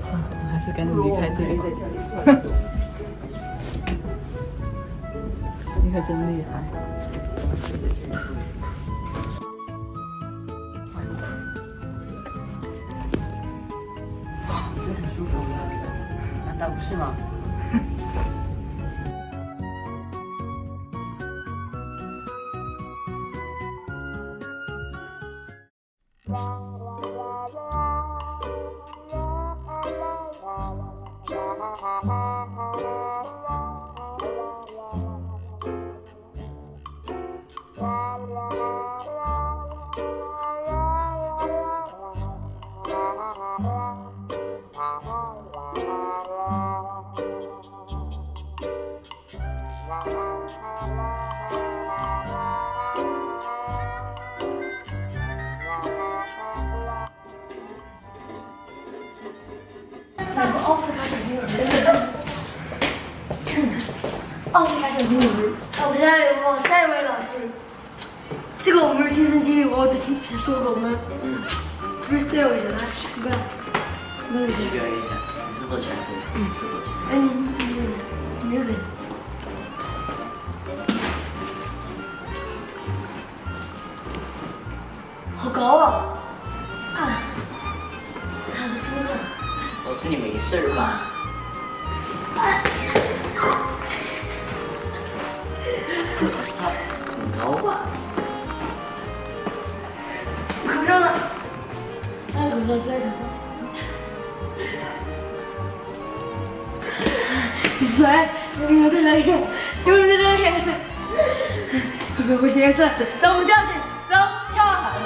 算了我还是赶紧离开这里。你可真厉害。这很舒服难道不是吗？谁？你没在这里？有没在这里？有没有？走，我们掉去，走，跳海了。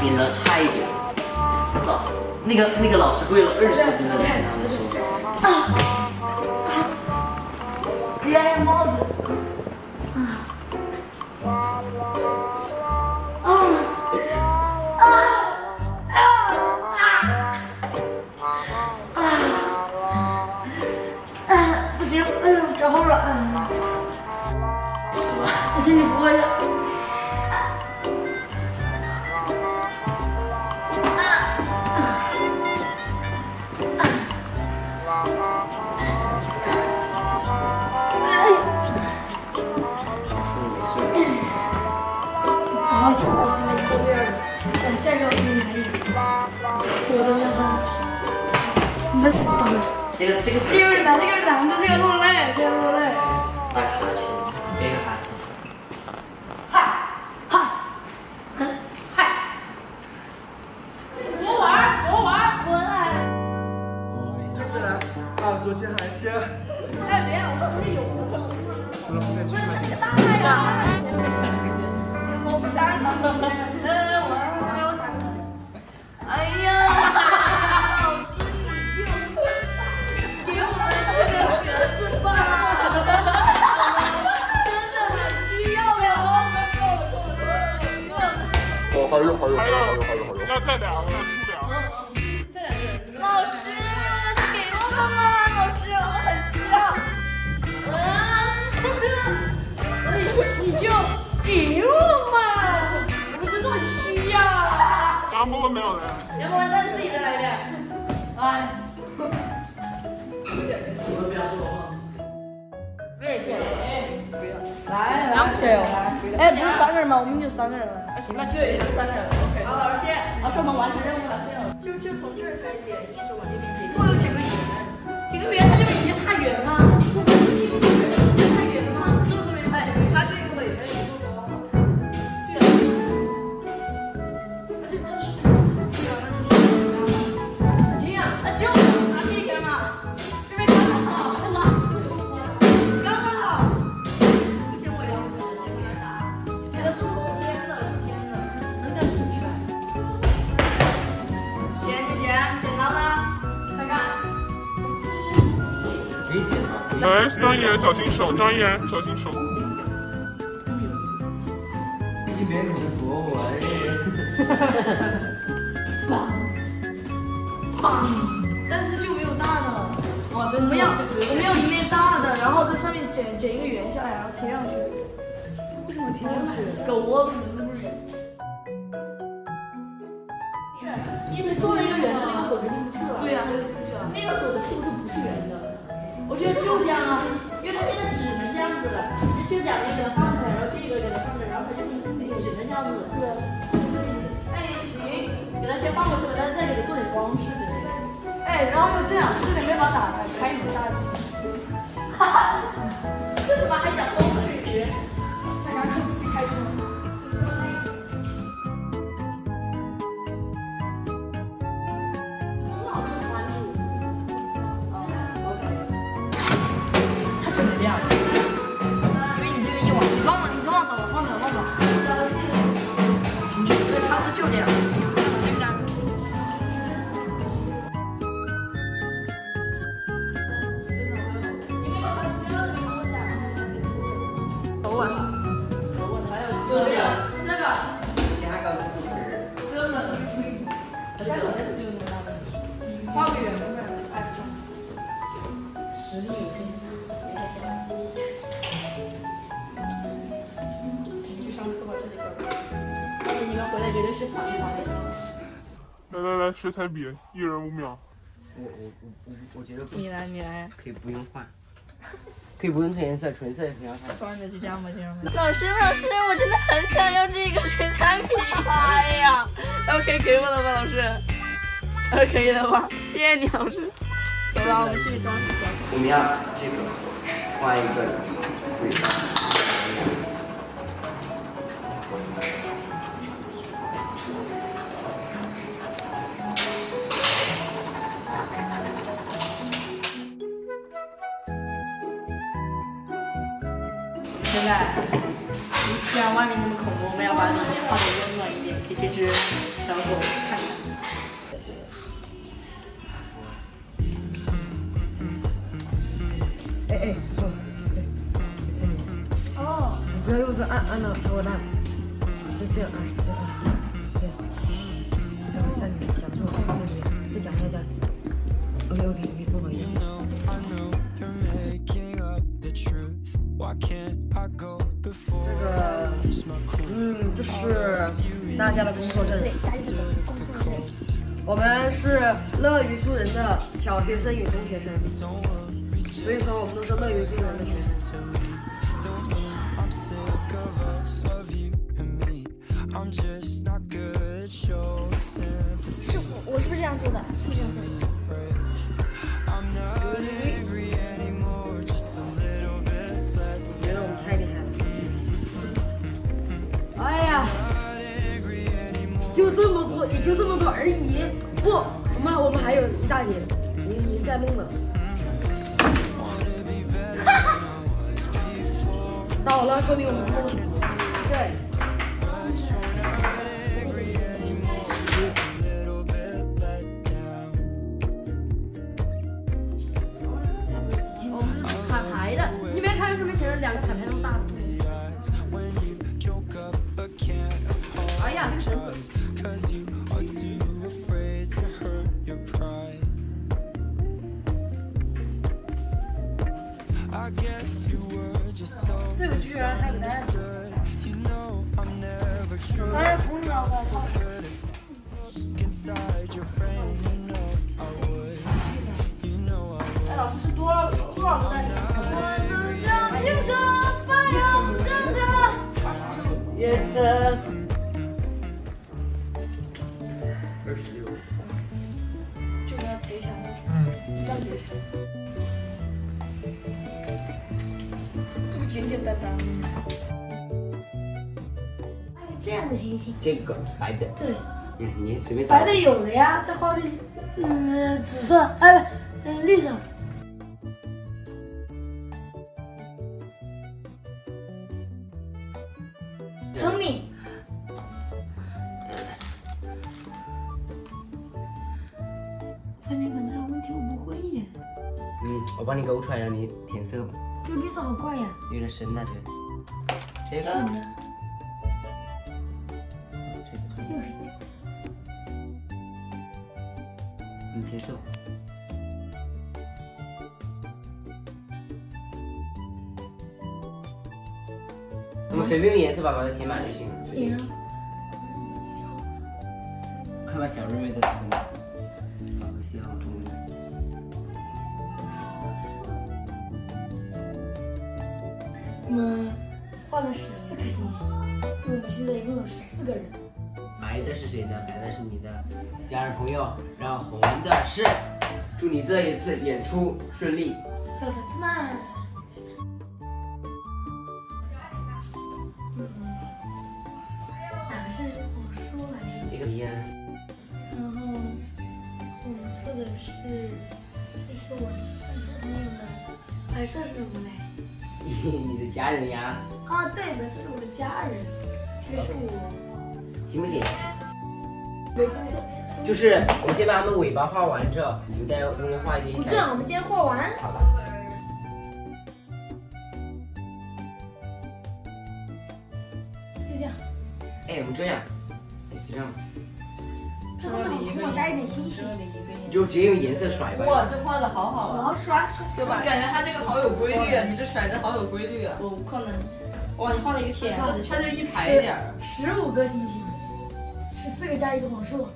点的差一点。老，那个那个老师跪了二十分钟才拿到手。啊！别帽子。 제가 지금 띠울 다 해결을 안 하세요. 心手，一然小心手。毕竟别人是作文。棒棒，但是就没有大的了。我们要我们要一面大的，然后在上面剪剪一个圆下来，然后贴上去。为什么贴上去？狗窝那不是圆。你是做了一个圆的，那个狗就进不去了。对呀、那个进不去了。那个狗的屁股不是圆的？我觉得就这样啊，因为他现在只能这样子了。你这两个给他放起来，然后这个给他放着，然后他就只能这样子。对。哎，行，给他先放过去吧，但是再给他做点装饰之类的。哎，然后就这样，这里没法打开，开门大吉。哈哈，这他妈还讲风水？学？看啥看水彩笔，一人五秒。我我我我我觉得不你来你来，可以不用换，可以不用纯颜色，纯色也挺好。穿的就这样吧，先生们。老师老师，我真的很想要这个水彩笔。哎呀，然后可以给我了吗，老师？呃，可以了吧？谢谢你，老师。走了，我们去装饰装饰。我们要这个换一个嘴巴。现在，既然外面那么恐怖，我们要把里面画的温暖一点，给这只小狗看看。哎哎，哦，对，小女，哦，你不要用这按按了，我按，就这样按，这样按，这样，这样下女，讲错，下女，再讲再讲，OK OK OK，嗯，这是大家的工作证。[LAUGHS] 我们是乐于助人的小学生与中学生，所以说我们都是乐于助人的学生。Not good at showing sympathy. 是我我是不是这样做的？是不是这样做的？[LAUGHS] 哎呀，就这么多，也就这么多而已。不，我们我们还有一大点，您您在弄呢。[LAUGHS] 倒了，说明我们弄的对。彩排的，你没看上面写着两个彩排居然还有蛋！哎，二十六。二十。要赔钱了。嗯，就要赔钱。简简单单。还有这样的星星。这个白的。对。你你随便找。白的有了呀，再画个嗯紫色，哎不，嗯绿色。聪明。翻面感这个问题我不会耶，嗯，我帮你勾出来，让你填色吧。这个绿色好怪呀。有点深啊，这个。这个。这个。你填色。我们随便用颜色吧，把它填满就行了。行的是谁呢？白的是你的家人朋友，然后红的是，祝你这一次演出顺利。的粉丝们。嗯，哪个是红树来着？这个一样。然后红色的是，这是我的粉丝朋友的，白色是什么嘞？[LAUGHS] 你的家人呀。啊，对，白色是我的家人，这个是我。行不行？没听懂。就是我们先把它们尾巴画完之后，你们再中间画一点。不这样，我们先画完。好吧。就这样。哎，我们这样，哎，就这样。这后面给我加一点星星。你就直接用颜色甩吧。哇，这画的好好啊！好刷，对吧？感觉它这个好有规律啊！你这甩的好有规律啊！我可能。哇，你画了一个田字，它就一排点儿。十五个星星，十四个加一个黄兽。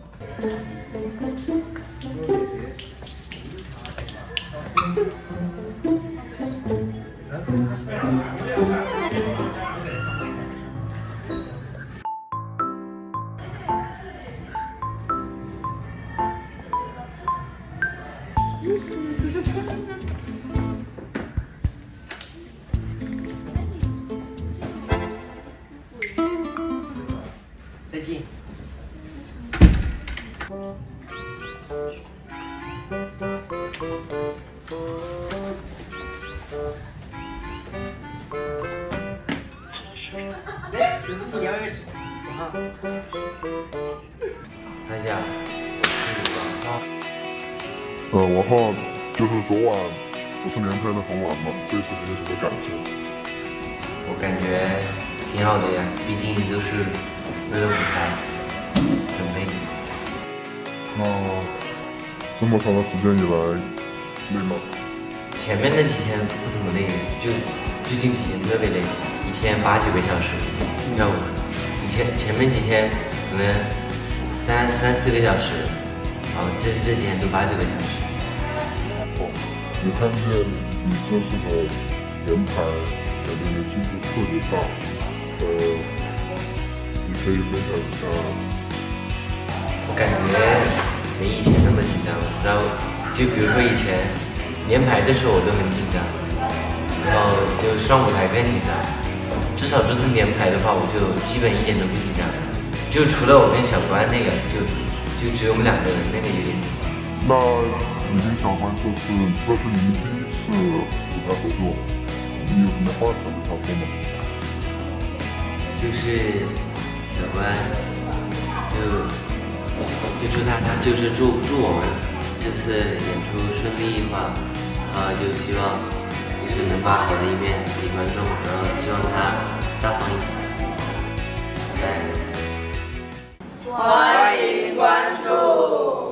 么长的时间以来，累吗？前面那几天不怎么累，就最近几天特别累，一天八九个小时。你看我以前前面几天可能三三四个小时，然后这这几天都八九个小时。哦，我看见你这次的连排感觉你进步特别大，呃，你可以分享一下。我感觉没以前那么紧张了，然后就比如说以前连排的时候我都很紧张，然后就上舞台更紧张。至少这次连排的话，我就基本一点都不紧张，就除了我跟小关那个，就就只有我们两个人，那个有点。那你跟小关这次这是你们第一次舞台合作，你有什么话想对他说吗？就是小关，就就祝他他就是祝祝我们这次演出顺利的话然后就希望就是能把好的一面给观众然后希望他大方一点拜拜欢迎关注